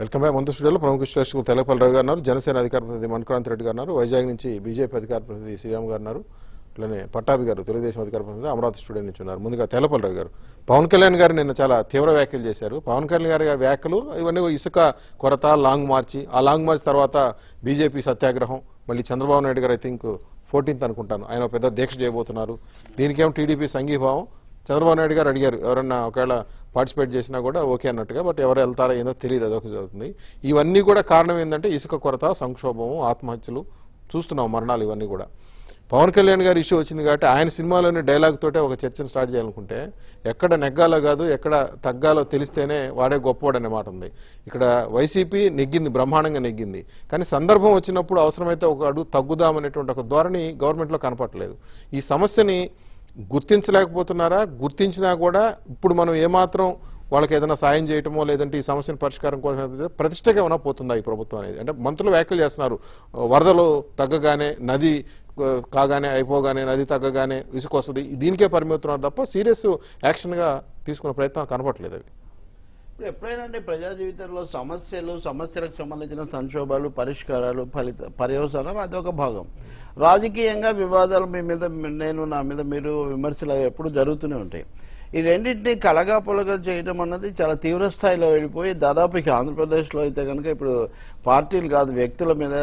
Welcome back ముందు స్టూడియోలో ప్రముఖ విశ్లేషకులు తెల్లపల్లి రావు గారు ఉన్నారు. జనసేన అధికార ప్రతినిధి మణికాంత్ రెడ్డి గారు ఉన్నారు. వైజాగ్ నుంచి బీజేపీ అధికార ప్రతినిధి శ్రీరామ్ గారు ఉన్నారు. అట్లనే పట్టాభి గారు తెలుగుదేశం అధికార ప్రతినిధి అమరావతి స్టూడియో నుంచి ఉన్నారు. ముందుగా తెల్లపల్లి రావు గారు. పవన్ కళ్యాణ్ గారు నిన్న చాలా తీవ్ర వ్యాఖ్యలు చేశారు. పవన్ కళ్యాణ్ గారి వ్యాఖ్యలు ఇవన్నీ ఇసుక కొరత లాంగ్ మార్చి. ఆ లాంగ్ మార్చ్ తర్వాత బీజేపీ సత్యాగ్రహం మళ్ళీ చంద్రబాబు నాయుడు గారు ఐ థింక్ ఫోర్టీన్త్ అనుకుంటాను. ఆయన పెద్ద దీక్ష చేయబోతున్నారు. దీనికేమో టీడీపీ సంఘీభావం. చంద్రబాబు నాయుడు గారు అడిగారు ఎవరన్నా ఒకవేళ పార్టిసిపేట్ చేసినా కూడా ఓకే అన్నట్టుగా బట్ ఎవరు వెళ్తారో ఏందో తెలియదు అదొక జరుగుతుంది. ఇవన్నీ కూడా కారణం ఏంటంటే ఇసుక కొరత సంక్షోభం ఆత్మహత్యలు చూస్తున్నాం మరణాలు ఇవన్నీ కూడా. పవన్ కళ్యాణ్ గారి ఇష్యూ వచ్చింది కాబట్టి ఆయన సినిమాలోని డైలాగ్ తోటే ఒక చర్చను స్టార్ట్ చేయాలనుకుంటే ఎక్కడ నెగ్గాలో కాదు ఎక్కడ తగ్గాలో తెలిస్తేనే వాడే గొప్పవాడనే మాట ఉంది. ఇక్కడ వైసీపీ నెగ్గింది బ్రహ్మాండంగా నెగ్గింది. కానీ సందర్భం వచ్చినప్పుడు అవసరమైతే ఒక అడుగు తగ్గుదామనేటువంటి ఒక ధోరణి గవర్నమెంట్లో కనపట్లేదు ఈ సమస్యని గుర్తించలేకపోతున్నారా? గుర్తించినా కూడా ఇప్పుడు మనం ఏమాత్రం వాళ్ళకి ఏదైనా సాయం చేయటమో లేదంటే ఈ సమస్యను పరిష్కారం కోసం ప్రతిష్టగా ఏమైనా పోతుందా ఈ ప్రభుత్వం అనేది? అంటే మంత్రులు వ్యాఖ్యలు చేస్తున్నారు. వరదలు తగ్గగానే నది కాగానే అయిపోగానే నది తగ్గగానే ఇసుక వస్తుంది దీనికే పరిమితున్నారు తప్ప సీరియస్ యాక్షన్గా తీసుకున్న ప్రయత్నం కనపట్లేదు అవి. ఇప్పుడు ఎప్పుడైనా అంటే ప్రజా జీవితంలో సమస్యలు సమస్యలకు సంబంధించిన సంక్షోభాలు పరిష్కారాలు ఫలిత పర్యవసానాలు అదొక భాగం. రాజకీయంగా వివాదాలు మీ మీద నేను నా మీద మీరు విమర్శలు ఎప్పుడు జరుగుతూనే ఉంటాయి. ఈ రెండింటినీ కలగా పొలగా చేయడం అన్నది చాలా తీవ్ర స్థాయిలో వెళ్ళిపోయి దాదాపు ఇక ఆంధ్రప్రదేశ్లో అయితే కనుక ఇప్పుడు పార్టీలు కాదు వ్యక్తుల మీద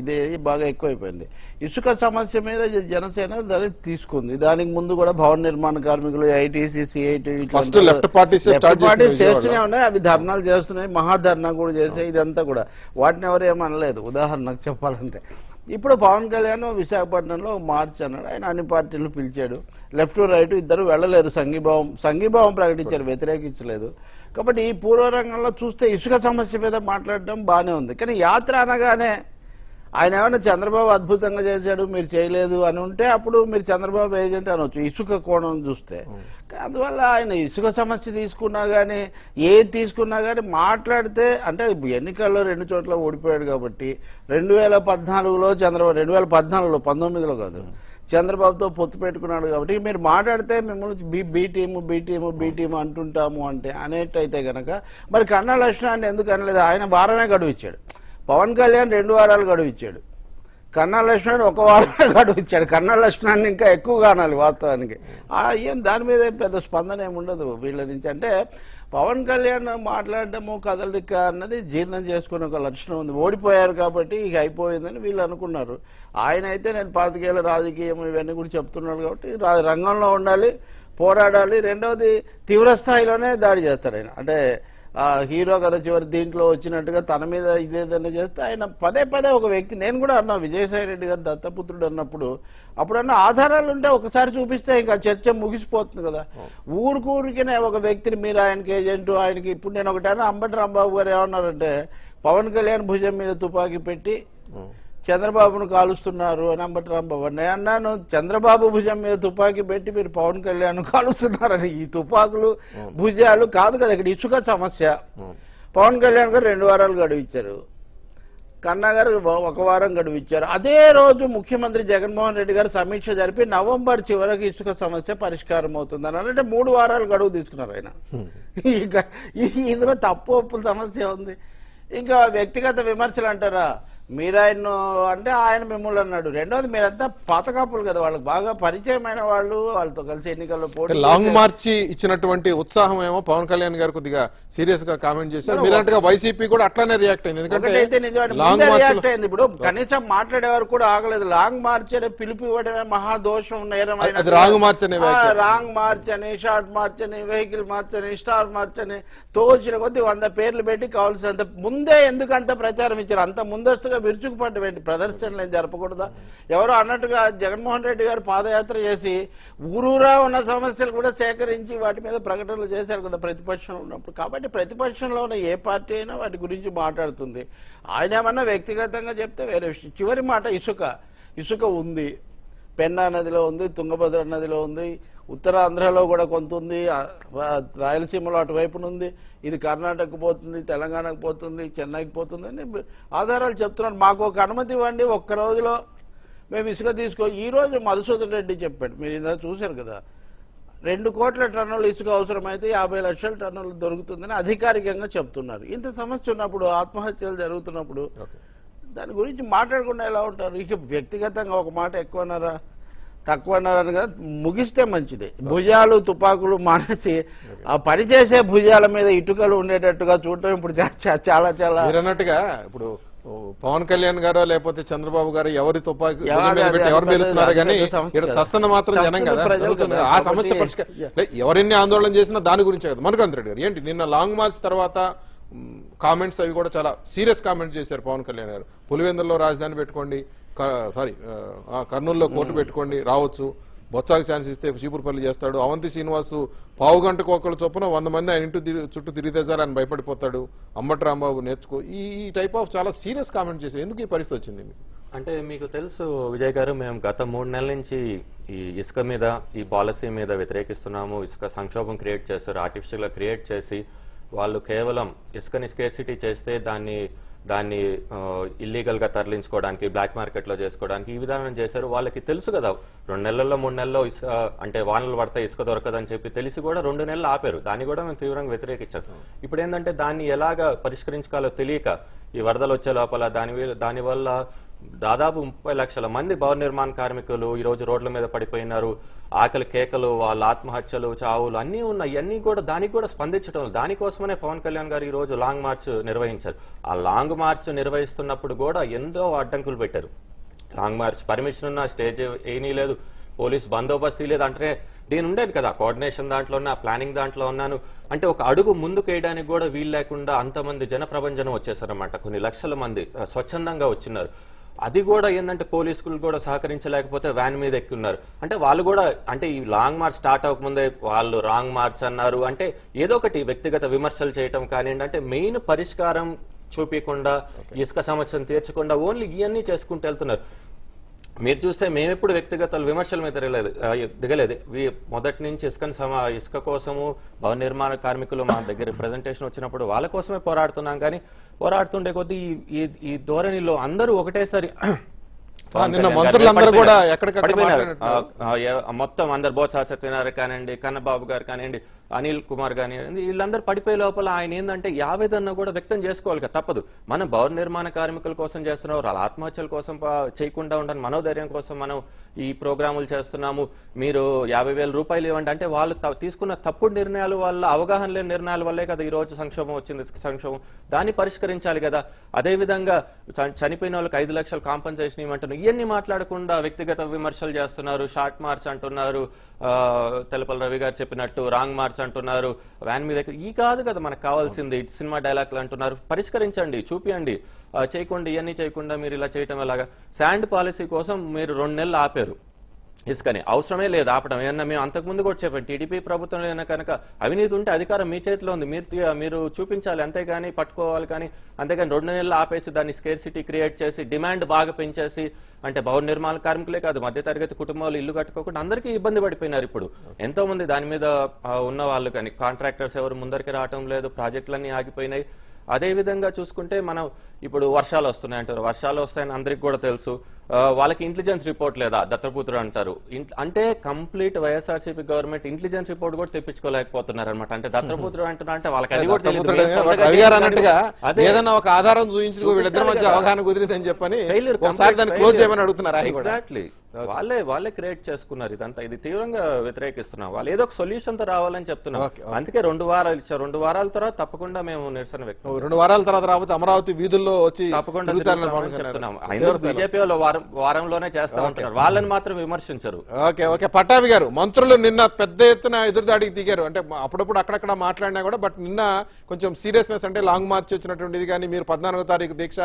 ఇదే బాగా ఎక్కువైపోయింది. ఇసుక సమస్య మీద జనసేన దాన్ని తీసుకుంది. దానికి ముందు కూడా భవన నిర్మాణ కార్మికులు ITC CIT First left parties ఏ start పార్టీ చేసింది చేస్తూనే ఉన్నాయి అవి ధర్నాలు చేస్తున్నాయి మహాధర్నా కూడా చేసాయి ఇదంతా కూడా. వాటిని ఎవరు ఏమనలేదు. ఉదాహరణకు చెప్పాలంటే ఇప్పుడు పవన్ కళ్యాణ్ విశాఖపట్నంలో మార్చ్ అన్నాడు. ఆయన అన్ని పార్టీలు పిలిచాడు. లెఫ్ట్ రైట్ ఇద్దరు వెళ్ళలేదు. సంఘీభావం సంఘీభావం ప్రకటించారు. వ్యతిరేకించలేదు. కాబట్టి ఈ పూర్వరంగంలో చూస్తే ఇసుక సమస్య మీద మాట్లాడడం బాగానే ఉంది. కానీ యాత్ర అనగానే ఆయన ఏమైనా చంద్రబాబు అద్భుతంగా చేశాడు మీరు చేయలేదు అని ఉంటే అప్పుడు మీరు చంద్రబాబు ఏజెంట్ అనొచ్చు ఇసుక కోణం చూస్తే. అందువల్ల ఆయన ఇసుక సమస్య తీసుకున్నా కానీ ఏది తీసుకున్నా కానీ మాట్లాడితే అంటే ఎన్నికల్లో రెండు చోట్ల ఓడిపోయాడు కాబట్టి రెండు వేల పద్నాలుగులో చంద్రబాబు రెండు వేల పద్నాలుగులో పంతొమ్మిదిలో కాదు. చంద్రబాబుతో పొత్తు పెట్టుకున్నాడు కాబట్టి మీరు మాట్లాడితే మిమ్మల్ని B B team B team B team అంటుంటాము అంటే అనేట్టయితే గనక మరి కన్నా లక్ష్మణాన్ని ఎందుకు అనలేదు? ఆయన వారమే గడువు ఇచ్చాడు పవన్ కళ్యాణ్ రెండు వారాలు గడువు ఇచ్చాడు కన్నా లక్ష్మణ్ ఒక వారం గడువు ఇచ్చాడు కన్నా లక్ష్మణాన్ని ఇంకా ఎక్కువ కానాలి వాస్తవానికి. ఏం దాని మీద ఏం పెద్ద స్పందన ఏమి ఉండదు వీళ్ళ నుంచి. అంటే పవన్ కళ్యాణ్ మాట్లాడడము కదలిక అన్నది జీర్ణం చేసుకునే ఒక లక్షణం ఉంది. ఓడిపోయారు కాబట్టి ఇక అయిపోయిందని వీళ్ళు అనుకున్నారు. ఆయన అయితే నేను పాతికేళ్ళ రాజకీయం ఇవన్నీ కూడా చెప్తున్నాడు కాబట్టి రంగంలో ఉండాలి పోరాడాలి. రెండవది తీవ్రస్థాయిలోనే దాడి చేస్తాడు ఆయన. అంటే హీరో కదా చివరి దీంట్లో వచ్చినట్టుగా తన మీద ఇదేదన్నా చేస్తే ఆయన పదే పదే ఒక వ్యక్తి నేను కూడా అన్నా విజయసాయి రెడ్డి గారు దత్తపుత్రుడు అన్నప్పుడు అప్పుడన్నా ఆధారాలు ఉంటే ఒకసారి చూపిస్తే ఇంకా చర్చ ముగిసిపోతుంది కదా. ఊరికూరికినే ఒక వ్యక్తిని మీరు ఆయనకి ఏజెంట్ ఆయనకి ఇప్పుడు నేను ఒకటైనా అంబటి రాంబాబు గారు ఏమన్నారంటే పవన్ కళ్యాణ్ భుజం మీద తుపాకీ పెట్టి చంద్రబాబును కాలుస్తున్నారు అని అంబటి రాంబాబు నేను అన్నాను చంద్రబాబు భుజం మీద తుపాకీ పెట్టి మీరు పవన్ కళ్యాణ్ కాలుస్తున్నారని. ఈ తుపాకులు భుజాలు కాదు కదా ఇక్కడ ఇసుక సమస్య. పవన్ కళ్యాణ్ గారు రెండు వారాలు గడువు ఇచ్చారు కన్నా గారు ఒక వారం గడువు ఇచ్చారు అదే రోజు ముఖ్యమంత్రి జగన్మోహన్ రెడ్డి గారు సమీక్ష జరిపి నవంబర్ చివరికి ఇసుక సమస్య పరిష్కారం అవుతుందని అంటే మూడు వారాలు గడువు తీసుకున్నారు ఆయన. ఇక ఇది ఇందులో తప్పు ఒప్పుల సమస్య ఉంది. ఇంకా వ్యక్తిగత విమర్శలు అంటారా? మీరు ఆయన అంటే ఆయన మిమ్మల్ని అన్నాడు. రెండోది మీరంతా పాతకాపులు కదా వాళ్ళకి బాగా పరిచయమైన వాళ్ళు వాళ్ళతో కలిసి ఎన్నికల్లో పోటీ లాంగ్. మార్చి ఇచ్చినటువంటి ఉత్సాహం ఏమో పవన్ కళ్యాణ్ గారు కొద్దిగా సీరియస్గా కామెంట్ చేశారు. మీరంటగా వైసీపీ కూడా అట్లానే రియాక్ట్ అయింది. ఎందుకంటే రియాక్ట్ అయింది. ఇప్పుడు కనీసం మాట్లాడేవారు కూడా ఆగలేదు. లాంగ్ మార్చ్ అనే పిలుపు ఇవ్వడమే మహాదోషం నేరమైన అది రాంగ్ మార్చ్ అనే. రాంగ్ మార్చ్ అని షార్ట్ మార్చ్ అని వెహికల్ మార్చ్ అని స్టార్ మార్చ్ అని తోచిన కొద్ది వంద పేర్లు పెట్టి కావాల్సినంత ముందే ఎందుకు అంత ప్రచారం ఇచ్చారు? అంత ముందస్తుగా విరుచుకుపడ్డ ప్రదర్శనలు ఏం జరపకూడదా? ఎవరో అన్నట్టుగా జగన్మోహన్ రెడ్డి గారు పాదయాత్ర చేసి ఊరూరా ఉన్న సమస్యలు కూడా సేకరించి వాటి మీద ప్రకటనలు చేశారు కదా ప్రతిపక్షంలో ఉన్నప్పుడు. కాబట్టి ప్రతిపక్షంలో ఉన్న ఏ పార్టీ అయినా వాటి గురించి మాట్లాడుతుంది. ఆయన ఏమన్నా వ్యక్తిగతంగా చెప్తే వేరే విషయం. చివరి మాట ఇసుక. ఇసుక ఉంది. పెన్నా నదిలో ఉంది తుంగభద్ర నదిలో ఉంది ఉత్తరాంధ్రలో కూడా కొంత ఉంది రాయలసీమలో అటువైపున ఉంది ఇది కర్ణాటకకు పోతుంది తెలంగాణకు పోతుంది చెన్నైకి పోతుంది అని ఆధారాలు చెప్తున్నారు. మాకు ఒక అనుమతి ఇవ్వండి ఒక్క రోజులో మేము ఇసుక తీసుకో ఈ రోజు మధుసూదన్ రెడ్డి చెప్పాడు మీరు ఇందా చూశారు కదా రెండు కోట్ల టన్నులు ఇసుక అవసరమైతే యాభై లక్షల టన్నులు దొరుకుతుందని అధికారికంగా చెప్తున్నారు. ఇంత సమస్య ఉన్నప్పుడు ఆత్మహత్యలు జరుగుతున్నప్పుడు దాని గురించి మాట్లాడకుండా ఎలా ఉంటారు? ఇక వ్యక్తిగతంగా ఒక మాట ఎక్కువ అన్నారా తక్కువ అన్నారని కదా ముగిస్తే మంచిది. భుజాలు తుపాకులు మానేసి ఆ పనిచేసే భుజాల మీద ఇటుకలు ఉండేటట్టుగా చూడటం ఇప్పుడు చాలా చాలా అన్నట్టుగా ఇప్పుడు పవన్ కళ్యాణ్ గారో లేకపోతే చంద్రబాబు గారు ఎవరి తుపాకి ఎవరు పిలుస్తున్నారు కానీ ఇక్కడ. చస్తున్న మాత్రం జనం కదా. ఆ సమస్య ఎవరెన్ని ఆందోళన చేసినా దాని గురించే కదా. మనకాంత్ రెడ్డి గారు ఏంటి? నిన్న లాంగ్ మార్చ్ తర్వాత కామెంట్స్ అవి కూడా చాలా సీరియస్ కామెంట్స్ చేశారు పవన్ కళ్యాణ్ గారు. పులివెందుల్లో రాజధాని పెట్టుకోండి సారీ కర్నూలులో కోర్టు పెట్టుకోండి రావచ్చు. బొత్సాకు ఛాన్స్ ఇస్తే చీపురుపల్లి చేస్తాడు. అవంతి శ్రీనివాసు పావు గంటకు ఒకళ్ళు చొప్పున వంద మంది ఆయన ఇంటి తిరిగి- చుట్టూ తిరిగితే సార్ ఆయన భయపడిపోతాడు. అమ్మటి రాంబాబు నేర్చుకో ఈ టైప్ ఆఫ్ చాలా సీరియస్ కామెంట్ చేశారు. ఎందుకు ఈ పరిస్థితి వచ్చింది అంటే మీకు తెలుసు విజయ్ గారు మేము గత మూడు నెలల నుంచి ఈ ఇసుక మీద ఈ పాలసీ మీద వ్యతిరేకిస్తున్నాము. ఇసుక సంక్షోభం క్రియేట్ చేస్తారు ఆర్టిఫిషియల్గా క్రియేట్ చేసి వాళ్ళు కేవలం ఇసుకని స్కేర్సిటీ చేస్తే దాన్ని దాన్ని ఇల్లీగల్గా తరలించుకోవడానికి బ్లాక్ మార్కెట్లో చేసుకోవడానికి ఈ విధానం చేశారు. వాళ్ళకి తెలుసు కదా రెండు నెలల్లో మూడు నెలల్లో ఇసుక అంటే వానలు పడితే ఇసుక దొరకదని చెప్పి తెలిసి కూడా రెండు నెలలు ఆపారు. దాన్ని కూడా మేము తీవ్రంగా వ్యతిరేకించాం. ఇప్పుడు ఏంటంటే దాన్ని ఎలాగా పరిష్కరించుకోవాలో తెలియక ఈ వరదలు వచ్చే లోపల దాని వల్ల- దానివల్ల దాదాపు ముప్పై లక్షల మంది భవన నిర్మాణ కార్మికులు ఈరోజు రోడ్ల మీద పడిపోయినారు. ఆకలి కేకలు వాళ్ళ ఆత్మహత్యలు చావులు అన్నీ ఉన్నాయి. అన్నీ కూడా దానికి కూడా స్పందించడం దానికోసమనే పవన్ కళ్యాణ్ గారు ఈరోజు రోజు లాంగ్ మార్చ్ నిర్వహించారు. ఆ లాంగ్ మార్చ్ నిర్వహిస్తున్నప్పుడు కూడా ఎంతో అడ్డంకులు పెట్టారు. లాంగ్ మార్చ్ పర్మిషన్ ఉన్న స్టేజ్ ఏమీ లేదు పోలీస్ బందోబస్తీ లేదు అంటే నేను ఉండేది కదా. కోఆర్డినేషన్ దాంట్లో ఉన్నా ప్లానింగ్ దాంట్లో ఉన్నాను. అంటే ఒక అడుగు ముందుకు వేయడానికి కూడా వీలు లేకుండా అంతమంది జనప్రభంజనం వచ్చేసారన్నమాట. కొన్ని లక్షల మంది స్వచ్ఛందంగా వచ్చినారు. అది కూడా ఏంటంటే పోలీసులు కూడా సహకరించలేకపోతే వ్యాన్ మీద ఎక్కున్నారు. అంటే వాళ్ళు కూడా అంటే ఈ లాంగ్ మార్చ్ స్టార్ట్ అవ్వకముందే వాళ్ళు రాంగ్ మార్చ్ అన్నారు. అంటే ఏదో ఒకటి వ్యక్తిగత విమర్శలు చేయటం కానివ్వండి అంటే మెయిన్ పరిష్కారం చూపించకుండా ఇసుక సమస్యను తీర్చకుండా ఓన్లీ ఇవన్నీ చేసుకుంటూ వెళ్తున్నారు. మీరు చూస్తే మేము ఎప్పుడు వ్యక్తిగత విమర్శల మీద దిగలేదు. దిగలేదు మొదటి నుంచి ఇసుకని సమా ఇసుక కోసము భవన నిర్మాణ కార్మికులు మా దగ్గర ప్రెజెంటేషన్ వచ్చినప్పుడు వాళ్ళ కోసమే పోరాడుతున్నాం. కానీ పోరాడుతుండే కొద్దీ ఈ- ఈ ధోరణిలో అందరూ ఒకటేసారి నిన్న మంత్రులందరూ కూడా ఎక్కడికక్కడ మొత్తం అందరు బోత్స సత్యనారాయణ కానివ్వండి కన్నబాబు గారు కానివ్వండి అనిల్ కుమార్ కానీ వీళ్ళందరూ పడిపోయే లోపల ఆయన ఏంటంటే యావేదన్నా కూడా వ్యక్తం చేసుకోవాలి కదా తప్పదు. మనం భవన నిర్మాణ కార్మికుల కోసం చేస్తున్నాం వాళ్ళ ఆత్మహత్యల కోసం పా- చేయకుండా ఉండని మనోధైర్యం కోసం మనం ఈ ప్రోగ్రాములు చేస్తున్నాము మీరు యాభై వేల రూపాయలు ఇవ్వండి అంటే వాళ్ళు తీసుకున్న తప్పుడు నిర్ణయాల వల్ల అవగాహన లేని నిర్ణయాల వల్లే కదా ఈ రోజు సంక్షోభం వచ్చింది సంక్షోభం. దాన్ని పరిష్కరించాలి కదా. అదే విధంగా చ- చనిపోయిన వాళ్ళకి ఐదు లక్షలు కాంపన్సేషన్ ఇవ్వమంటున్నారు. ఇవన్నీ మాట్లాడకుండా వ్యక్తిగత విమర్శలు చేస్తున్నారు షార్ట్ మార్చ్ అంటున్నారు ఆ, తెలపల రవి గారు చెప్పినట్టు రాంగ్ మార్చ్ అంటున్నారు. వ్యాన్ మీద ఈ కాదు కదా మనకు కావాల్సింది. సినిమా డైలాగ్లు అంటున్నారు. పరిష్కరించండి చూపియండి. చేయకుండా ఇవన్నీ చేయకుండా మీరు ఇలా చేయటం ఎలాగా? శాండ్ పాలసీ కోసం మీరు రెండు నెలలు ఆపారు. ఇసుకని అవసరమే లేదు ఆపడం ఏమన్నా మేము అంతకుముందు కూడా చెప్పాం టీడీపీ ప్రభుత్వం ఏదైనా కనుక అవినీతి ఉంటే అధికారం మీ చేతిలో ఉంది మీరు మీరు చూపించాలి అంతేగాని పట్టుకోవాలి కానీ అంతేగాని రెండు నెలలు ఆపేసి దాన్ని స్కేర్ సిటీ క్రియేట్ చేసి డిమాండ్ బాగా పెంచేసి అంటే భవన నిర్మాణ కార్మికులే కాదు మధ్యతరగతి కుటుంబాలు ఇల్లు కట్టుకోకుండా అందరికీ ఇబ్బంది పడిపోయినారు ఇప్పుడు. ఎంతో మంది దాని మీద ఉన్న వాళ్ళు కానీ కాంట్రాక్టర్స్ ఎవరు ముందరికి రావటం లేదు ప్రాజెక్టులన్నీ ఆగిపోయినాయి. అదే విధంగా చూసుకుంటే మనం ఇప్పుడు వర్షాలు వస్తున్నాయి అంటారు. వర్షాలు వస్తాయని అందరికి కూడా తెలుసు. వాళ్ళకి ఇంటెలిజెన్స్ రిపోర్ట్ లేదా దత్తపుత్రుడు అంటారు అంటే complete YSRCP government intelligence report కూడా తెప్పించుకోలేకపోతున్నారు అనమాట అంటే దత్తపుత్రుడు అంటున్నా అంటే వాళ్ళకి అది కూడా తెలియదు. ఏదైనా ఒక ఆధారం చూపించి వీళ్ళిద్దరి మధ్య కదా. అవగాహన కుదిరిందని చెప్పని Failure, ఒకసారి complete దాన్ని క్లోజ్ failure. చేయమని అడుగుతున్నారు ఆయన కూడా Exactly. వాళ్ళే వాళ్ళే క్రియేట్ చేసుకున్నారు ఇదంతా ఇది తీవ్రంగా వ్యతిరేకిస్తున్నాం వాళ్ళు ఏదో ఒక సొల్యూషన్తో రావాలని చెప్తున్నాం. అందుకే రెండు వారాలు ఇచ్చారు రెండు వారాల తర్వాత తప్పకుండా మేము నిరసన వ్యక్తం రెండు వారాల తర్వాత రాకపోతే అమరావతి వీధుల్లో వచ్చి తప్పకుండా చెప్తున్నాం. బీజేపీ వాళ్ళు వారం వారంలోనే చేస్తా ఉంటున్నారు వాళ్ళని మాత్రం విమర్శించరు. Okay okay. పట్టాభి గారు మంత్రులు నిన్న పెద్ద ఎత్తున ఎదురుదాడికి దిగారు. అంటే అప్పుడప్పుడు అక్కడక్కడ మాట్లాడినా కూడా బట్ నిన్న కొంచెం సీరియస్నెస్ అంటే లాంగ్ మార్చ్ వచ్చినటువంటిది కానీ మీరు పద్నాలుగో తారీఖు దీక్ష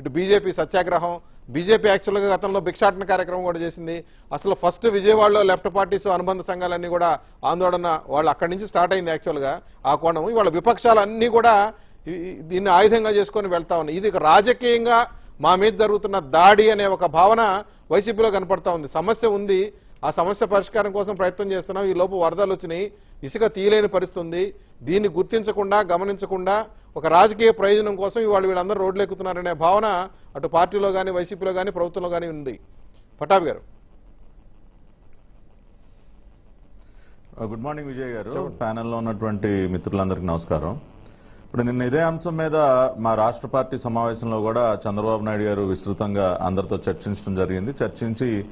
ఇటు బీజేపీ సత్యాగ్రహం బీజేపీ యాక్చువల్గా గతంలో భిక్షాటన కార్యక్రమం కూడా చేసింది. అసలు ఫస్ట్ విజయవాడలో లెఫ్ట్ పార్టీస్ అనుబంధ సంఘాలన్నీ కూడా ఆందోళన వాళ్ళు అక్కడి నుంచి స్టార్ట్ అయింది యాక్చువల్గా ఆ కోణం. ఇవాళ విపక్షాలు అన్నీ కూడా దీన్ని ఆయుధంగా చేసుకొని వెళ్తా ఉన్నాయి. ఇది రాజకీయంగా మా మీద జరుగుతున్న దాడి అనే ఒక భావన వైసీపీలో కనపడతా ఉంది. సమస్య ఉంది. ఆ సమస్య పరిష్కారం కోసం ప్రయత్నం చేస్తున్నాం. ఈ లోపు వరదలు వచ్చినాయి. ఇసుక తీయలేని పరిస్థితి ఉంది. దీన్ని గుర్తించకుండా గమనించకుండా ఒక రాజకీయ ప్రయోజనం కోసం ఇవాళ వీళ్ళందరూ రోడ్లు ఎక్కుతున్నారనే భావన అటు పార్టీలో కానీ వైసీపీలో కానీ ప్రభుత్వంలో కానీ ఉంది. పటాబి గారు. గుడ్ మార్నింగ్ విజయ్ గారు. ప్యానెల్లో ఉన్నటువంటి మిత్రులందరికీ నమస్కారం. ఇప్పుడు నిన్న ఇదే అంశం మీద మా రాష్ట్ర పార్టీ సమావేశంలో కూడా చంద్రబాబు నాయుడు గారు విస్తృతంగా అందరితో చర్చించడం జరిగింది. చర్చించి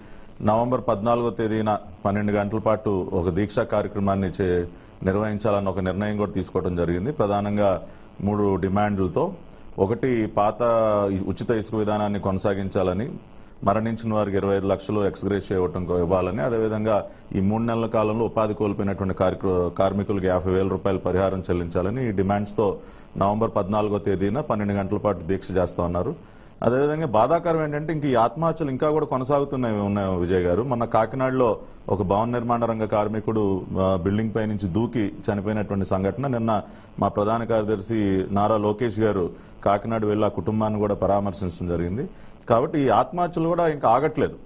నవంబర్ పద్నాలుగో తేదీన పన్నెండు గంటల పాటు ఒక దీక్షా కార్యక్రమాన్ని చే- నిర్వహించాలన్న ఒక నిర్ణయం కూడా తీసుకోవడం జరిగింది. ప్రధానంగా మూడు డిమాండ్లతో. ఒకటి పాత ఉచిత ఇసుక విధానాన్ని కొనసాగించాలని మరణించిన వారికి ఇరవై ఐదు లక్షలు ఎక్స్గ్రేస్ చేయటం ఇవ్వాలని అదేవిధంగా ఈ మూడు నెలల కాలంలో ఉపాధి కోల్పోయినటువంటి కార్మికులకు యాభై వేల రూపాయల పరిహారం చెల్లించాలని ఈ డిమాండ్స్తో నవంబర్ పద్నాలుగో తేదీన పన్నెండు గంటల పాటు దీక్ష చేస్తా ఉన్నారు. అదేవిధంగా బాధాకరం ఏంటంటే ఇంక ఈ ఆత్మహత్యలు ఇంకా కూడా కొనసాగుతున్నాయి ఉన్నాయి విజయ్ గారు. మొన్న కాకినాడలో ఒక భవన నిర్మాణ రంగ కార్మికుడు బిల్డింగ్ పై నుంచి దూకి చనిపోయినటువంటి సంఘటన. నిన్న మా ప్రధాన కార్యదర్శి నారా లోకేష్ గారు కాకినాడ వెళ్ళి ఆ కుటుంబాన్ని కూడా పరామర్శించడం జరిగింది. కాబట్టి ఈ ఆత్మహత్యలు కూడా ఇంకా ఆగట్లేదు.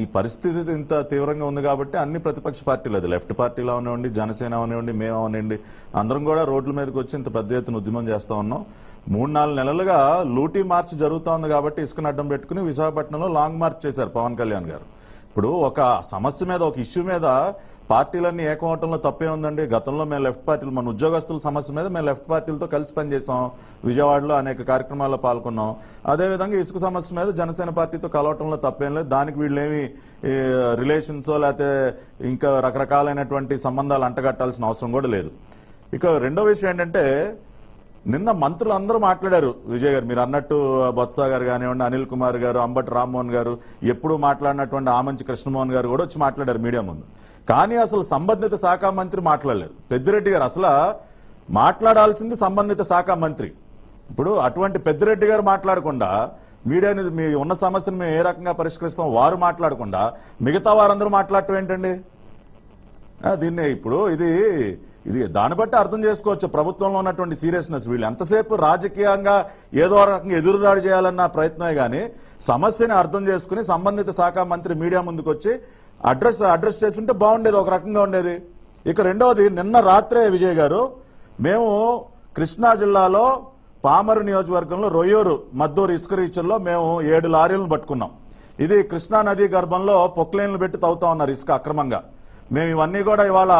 ఈ పరిస్థితి ఇంత తీవ్రంగా ఉంది కాబట్టి అన్ని ప్రతిపక్ష పార్టీలు అది లెఫ్ట్ పార్టీలు అవనివ్వండి జనసేన అవనివ్వండి మేము అవనివ్వండి అందరం కూడా రోడ్ల మీదకి వచ్చి ఇంత పెద్ద ఎత్తున ఉద్యమం చేస్తా ఉన్నాం. మూడు నాలుగు నెలలుగా లూటీ మార్చ్ జరుగుతూ ఉంది కాబట్టి ఇసుకను అడ్డం పెట్టుకుని విశాఖపట్నంలో లాంగ్ మార్చ్ చేశారు పవన్ కళ్యాణ్ గారు. ఇప్పుడు ఒక సమస్య మీద ఒక ఇష్యూ మీద పార్టీలన్నీ ఏకమవటంలో తప్పే ఉందండి. గతంలో మేము లెఫ్ట్ పార్టీలు మన ఉద్యోగస్తుల సమస్య మీద మేము లెఫ్ట్ పార్టీలతో కలిసి పనిచేసాం విజయవాడలో అనేక కార్యక్రమాల్లో పాల్గొన్నాం. అదేవిధంగా ఇసుక సమస్య మీద జనసేన పార్టీతో కలవటంలో తప్పేం లేదు. దానికి వీళ్ళేమి రిలేషన్స్ లేకపోతే ఇంకా రకరకాలైనటువంటి సంబంధాలు అంటగట్టాల్సిన అవసరం కూడా లేదు. ఇక రెండో విషయం ఏంటంటే నిన్న మంత్రులు అందరూ మాట్లాడారు. విజయ్ గారు మీరు అన్నట్టు బొత్స గారు కానివ్వండి అనిల్ కుమార్ గారు అంబటి రామ్మోహన్ గారు ఎప్పుడు మాట్లాడినటువంటి ఆమంచి కృష్ణమోహన్ గారు కూడా వచ్చి మాట్లాడారు మీడియా ముందు. కానీ అసలు సంబంధిత శాఖ మంత్రి మాట్లాడలేదు. పెద్దిరెడ్డి గారు అసలు మాట్లాడాల్సింది సంబంధిత శాఖ మంత్రి. ఇప్పుడు అటువంటి పెద్దిరెడ్డి గారు మాట్లాడకుండా మీడియాని మీ ఉన్న సమస్యను మేము ఏ రకంగా పరిష్కరిస్తాం వారు మాట్లాడకుండా మిగతా వారందరూ మాట్లాడటం ఏంటండి? దీన్ని ఇప్పుడు ఇది ఇది దాన్ని బట్టి అర్థం చేసుకోవచ్చు. ప్రభుత్వంలో ఉన్నటువంటి సీరియస్నెస్ వీళ్ళు. ఎంతసేపు రాజకీయంగా ఏదో రకంగా ఎదురుదాడి చేయాలన్న ప్రయత్నమే గానీ సమస్యని అర్థం చేసుకుని సంబంధిత శాఖ మంత్రి మీడియా ముందుకు వచ్చి అడ్రస్ అడ్రస్ చేస్తుంటే బాగుండేది ఒక రకంగా ఉండేది. ఇక రెండవది నిన్న రాత్రే విజయ్ గారు మేము కృష్ణా జిల్లాలో పామరు నియోజకవర్గంలో రొయ్యూరు మద్దూరు ఇసుక రీచుల్లో మేము ఏడు లారీలను పట్టుకున్నాం. ఇది కృష్ణా నదీ గర్భంలో పొక్లైన్లు పెట్టి తవ్వుతా ఉన్నారు ఇసుక అక్రమంగా. మేము ఇవన్నీ కూడా ఇవాళ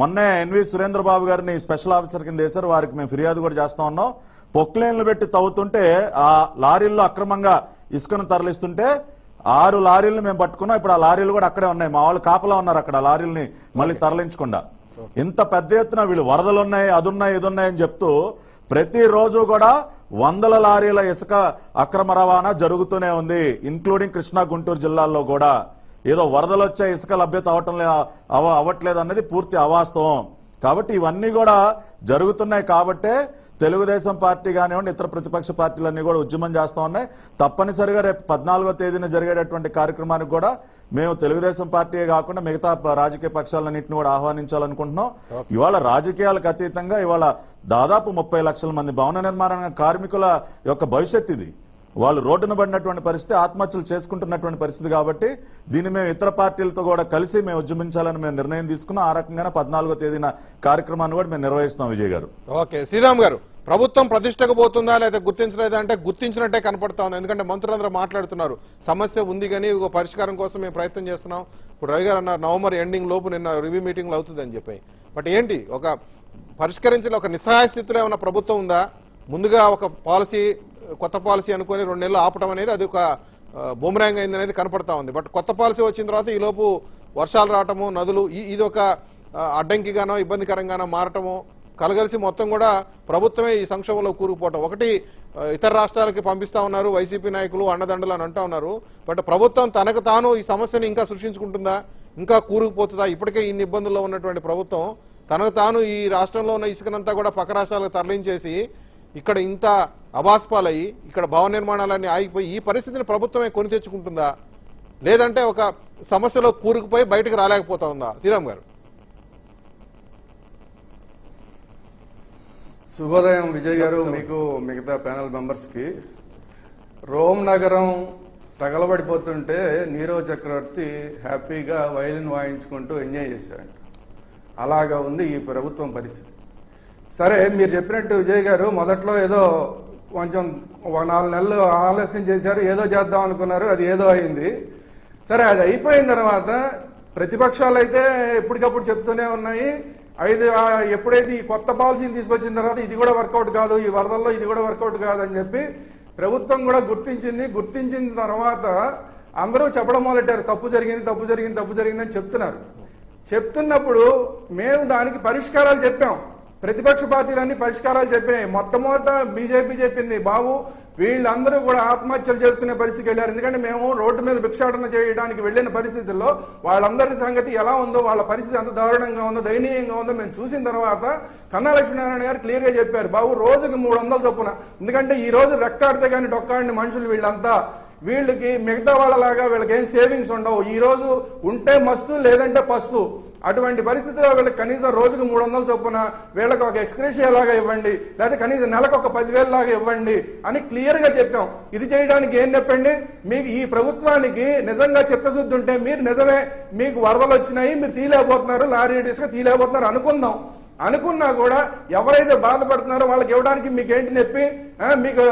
మొన్నే ఎన్వి సురేంద్ర బాబు గారిని స్పెషల్ ఆఫీసర్ కింద వేశారు వారికి మేము ఫిర్యాదు కూడా చేస్తా ఉన్నాం. పొక్లైన్లు పెట్టి తవ్వుతుంటే ఆ లారీల్లో అక్రమంగా ఇసుకను తరలిస్తుంటే ఆరు లారీలను మేము పట్టుకున్నాం. ఇప్పుడు ఆ లారీలు కూడా అక్కడే ఉన్నాయి. మా వాళ్ళు కాపలా ఉన్నారు అక్కడ. లారీల్ని మళ్ళీ తరలించకుండా. ఇంత పెద్ద ఎత్తున వీళ్ళు వరదలు ఉన్నాయి అదున్నాయి ఇదున్నాయి అని చెప్తూ ప్రతిరోజు కూడా వందల లారీల ఇసుక అక్రమ రవాణా జరుగుతూనే ఉంది. ఇన్క్లూడింగ్ కృష్ణా గుంటూరు జిల్లాల్లో కూడా ఏదో వరదలు వచ్చే ఇసుక లభ్యత అవటం అవ్వట్లేదు అన్నది పూర్తి అవాస్తవం. కాబట్టి ఇవన్నీ కూడా జరుగుతున్నాయి కాబట్టే తెలుగుదేశం పార్టీ కానివ్వండి ఇతర ప్రతిపక్ష పార్టీలన్నీ కూడా ఉద్యమం చేస్తా ఉన్నాయి. తప్పనిసరిగా రేపు పద్నాలుగో తేదీన జరిగేటటువంటి కార్యక్రమానికి కూడా మేము తెలుగుదేశం పార్టీ కాకుండా మిగతా రాజకీయ పక్షాలన్నింటిని కూడా ఆహ్వానించాలనుకుంటున్నాం. ఇవాళ రాజకీయాలకు అతీతంగా ఇవాళ దాదాపు ముప్పై లక్షల మంది భవన నిర్మాణ కార్మికుల యొక్క భవిష్యత్ ఇది. వాళ్ళు రోడ్డున పడినటువంటి పరిస్థితి ఆత్మహత్యలు చేసుకుంటున్నటువంటి పరిస్థితి కాబట్టి దీన్ని మేము ఇతర పార్టీలతో కూడా కలిసి మేము ఉద్యమించాలని మేము నిర్ణయం తీసుకున్నాం. ఆ రకంగానే పద్నాలుగో తేదీన కార్యక్రమాన్ని కూడా మేము నిర్వహిస్తున్నాం విజయ్ గారు. ఓకే. శ్రీరామ్ గారు ప్రభుత్వం ప్రతిష్టకు పోతుందా లేదా గుర్తించలేదా అంటే గుర్తించినట్టే కనపడతా ఉంది. ఎందుకంటే మంత్రులందరూ మాట్లాడుతున్నారు. సమస్య ఉంది కానీ ఒక పరిష్కారం కోసం మేము ప్రయత్నం చేస్తున్నాం. ఇప్పుడు రవి గారు అన్నారు నవంబర్ ఎండింగ్ లోపు నిన్న రివ్యూ మీటింగ్లో అవుతుందని చెప్పి. బట్ ఏంటి ఒక పరిష్కరించిన ఒక నిస్సహాయ స్థితిలో ఏమైనా ప్రభుత్వం ఉందా? ముందుగా ఒక పాలసీ కొత్త పాలసీ అనుకొని రెండు నెలలు ఆపటం అనేది అది ఒక బొమరాంగ్ అయింది అనేది కనపడతా ఉంది. బట్ కొత్త పాలసీ వచ్చిన తర్వాత ఈ లోపు వర్షాలు రావటము నదులు ఈ- ఇది ఒక అడ్డంకిగానో ఇబ్బందికరంగానో మారటము కలగలిసి మొత్తం కూడా ప్రభుత్వమే ఈ సంక్షోభంలో కూరుకుపోవటం. ఒకటి ఇతర రాష్ట్రాలకి పంపిస్తా ఉన్నారు వైసీపీ నాయకులు అన్నదండలు అని అంటా ఉన్నారు. బట్ ప్రభుత్వం తనకు తాను ఈ సమస్యని ఇంకా సృష్టించుకుంటుందా? ఇంకా కూరుకుపోతుందా? ఇప్పటికే ఇన్ని ఇబ్బందుల్లో ఉన్నటువంటి ప్రభుత్వం తనకు తాను ఈ రాష్ట్రంలో ఉన్న ఇసుకనంతా కూడా పక్క రాష్ట్రాలకు తరలించేసి ఇక్కడ ఇంత అబాస్పాలయ్యి ఇక్కడ భవన నిర్మాణాలన్నీ ఆగిపోయి ఈ పరిస్థితిని ప్రభుత్వమే కొని తెచ్చుకుంటుందా? లేదంటే ఒక సమస్యలో కూరుకుపోయి బయటకు రాలేకపోతా ఉందా? శ్రీరామ్ గారు. శుభోదయం విజయ్ గారు. మీకు మిగతా ప్యానల్ మెంబర్స్కి రోమ్ నగరం తగలబడిపోతుంటే నీరవ్ చక్రవర్తి హ్యాపీగా వైలిన్ వాయించుకుంటూ ఎంజాయ్ చేశాడు. అలాగా ఉంది ఈ ప్రభుత్వం పరిస్థితి. సరే మీరు చెప్పినట్టు విజయ్ గారు మొదట్లో ఏదో కొంచెం ఒక నాలుగు నెలలు ఆలస్యం చేశారు ఏదో చేద్దాం అనుకున్నారు అది ఏదో అయింది. సరే అది అయిపోయిన తర్వాత ప్రతిపక్షాలు అయితే ఎప్పటికప్పుడు చెప్తూనే ఉన్నాయి. ఐదు ఎప్పుడైతే ఈ కొత్త పాలసీని తీసుకొచ్చిన తర్వాత ఇది కూడా వర్కౌట్ కాదు ఈ వరదల్లో ఇది కూడా వర్కౌట్ కాదు అని చెప్పి ప్రభుత్వం కూడా గుర్తించింది. గుర్తించిన తర్వాత అందరూ చెప్పడం మొదలెట్టారు తప్పు జరిగింది తప్పు జరిగింది తప్పు జరిగింది అని చెప్తున్నారు. చెప్తున్నప్పుడు మేము దానికి పరిష్కారాలు చెప్పాం. ప్రతిపక్ష పార్టీలన్నీ పరిష్కారాలు చెప్పినాయి. మొట్టమొదట బీజేపీ చెప్పింది బాబు వీళ్ళందరూ కూడా ఆత్మహత్యలు చేసుకునే పరిస్థితికి వెళ్ళారు. ఎందుకంటే మేము రోడ్డు మీద భిక్షాటన చేయడానికి వెళ్ళిన పరిస్థితుల్లో వాళ్ళందరి సంగతి ఎలా ఉందో వాళ్ళ పరిస్థితి ఎంత దారుణంగా ఉందో దయనీయంగా ఉందో మేము చూసిన తర్వాత కన్నా లక్ష్మీనారాయణ గారు క్లియర్గా చెప్పారు బాబు రోజుకి మూడు వందలు చొప్పున. ఎందుకంటే ఈ రోజు రెక్కాడితే కానీ డొక్కాడిని మనుషులు వీళ్ళంతా. వీళ్ళకి మిగతా వాళ్ళలాగా వీళ్ళకి ఏం సేవింగ్స్ ఉండవు. ఈ రోజు ఉంటే మస్తు లేదంటే పస్తు. అటువంటి పరిస్థితిలో వీళ్ళకి కనీసం రోజుకు మూడు వందల చొప్పున వీళ్ళకి ఒక ఎక్స్క్రేషియా లాగా ఇవ్వండి లేదా కనీసం నెలకు ఒక పదివేలు లాగా ఇవ్వండి అని క్లియర్గా చెప్పాం. ఇది చేయడానికి ఏం చెప్పండి? మీకు ఈ ప్రభుత్వానికి నిజంగా చిత్తశుద్ధి ఉంటే మీరు నిజమే. మీకు వరదలు వచ్చినాయి మీరు తీలేకపోతున్నారు లారీ డిస్గా తీలేకపోతున్నారు అనుకుందాం. అనుకున్నా కూడా ఎవరైతే బాధపడుతున్నారో వాళ్ళకి ఇవ్వడానికి మీకు ఏంటి నొప్పి? మీకు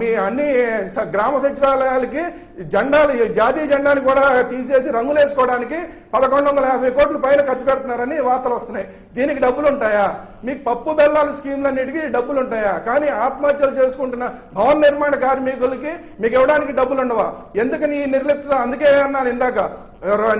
మీ అన్ని స- గ్రామ సచివాలయాలకి జెండాలు జాతీయ జెండాని కూడా తీసేసి రంగులు వేసుకోవడానికి పదకొండు వందల యాభై కోట్ల పైన ఖర్చు పెడుతున్నారని వార్తలు వస్తున్నాయి. దీనికి డబ్బులు ఉంటాయా? మీకు పప్పు బెల్లాల స్కీమ్లన్నిటికీ డబ్బులు ఉంటాయా? కానీ ఆత్మహత్యలు చేసుకుంటున్న భవన నిర్మాణ కార్మికులకి మీకు ఇవ్వడానికి డబ్బులు ఉండవా? ఎందుకని ఈ నిర్లిప్త అందుకే అన్నాను ఇందాక.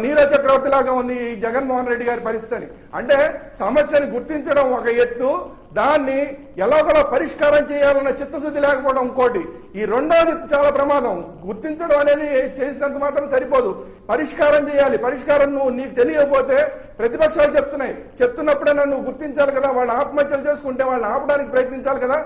నీరజ చక్రవర్తి లాగా ఉంది ఈ జగన్మోహన్ రెడ్డి గారి పరిస్థితి అంటే సమస్యను గుర్తించడం ఒక ఎత్తు దాన్ని ఎలాగోలా పరిష్కారం చేయాలన్న చిత్తశుద్ధి లేకపోవడం ఇంకోటి. ఈ రెండోది చాలా ప్రమాదం. గుర్తించడం అనేది చేసినంత మాత్రం సరిపోదు. పరిష్కారం చేయాలి. పరిష్కారం నువ్వు నీకు తెలియకపోతే ప్రతిపక్షాలు చెప్తున్నాయి. చెప్తున్నప్పుడే నన్ను గుర్తించాలి కదా వాళ్ళు ఆత్మహత్యలు చేసుకుంటే వాళ్ళని ఆపడానికి ప్రయత్నించాలి కదా.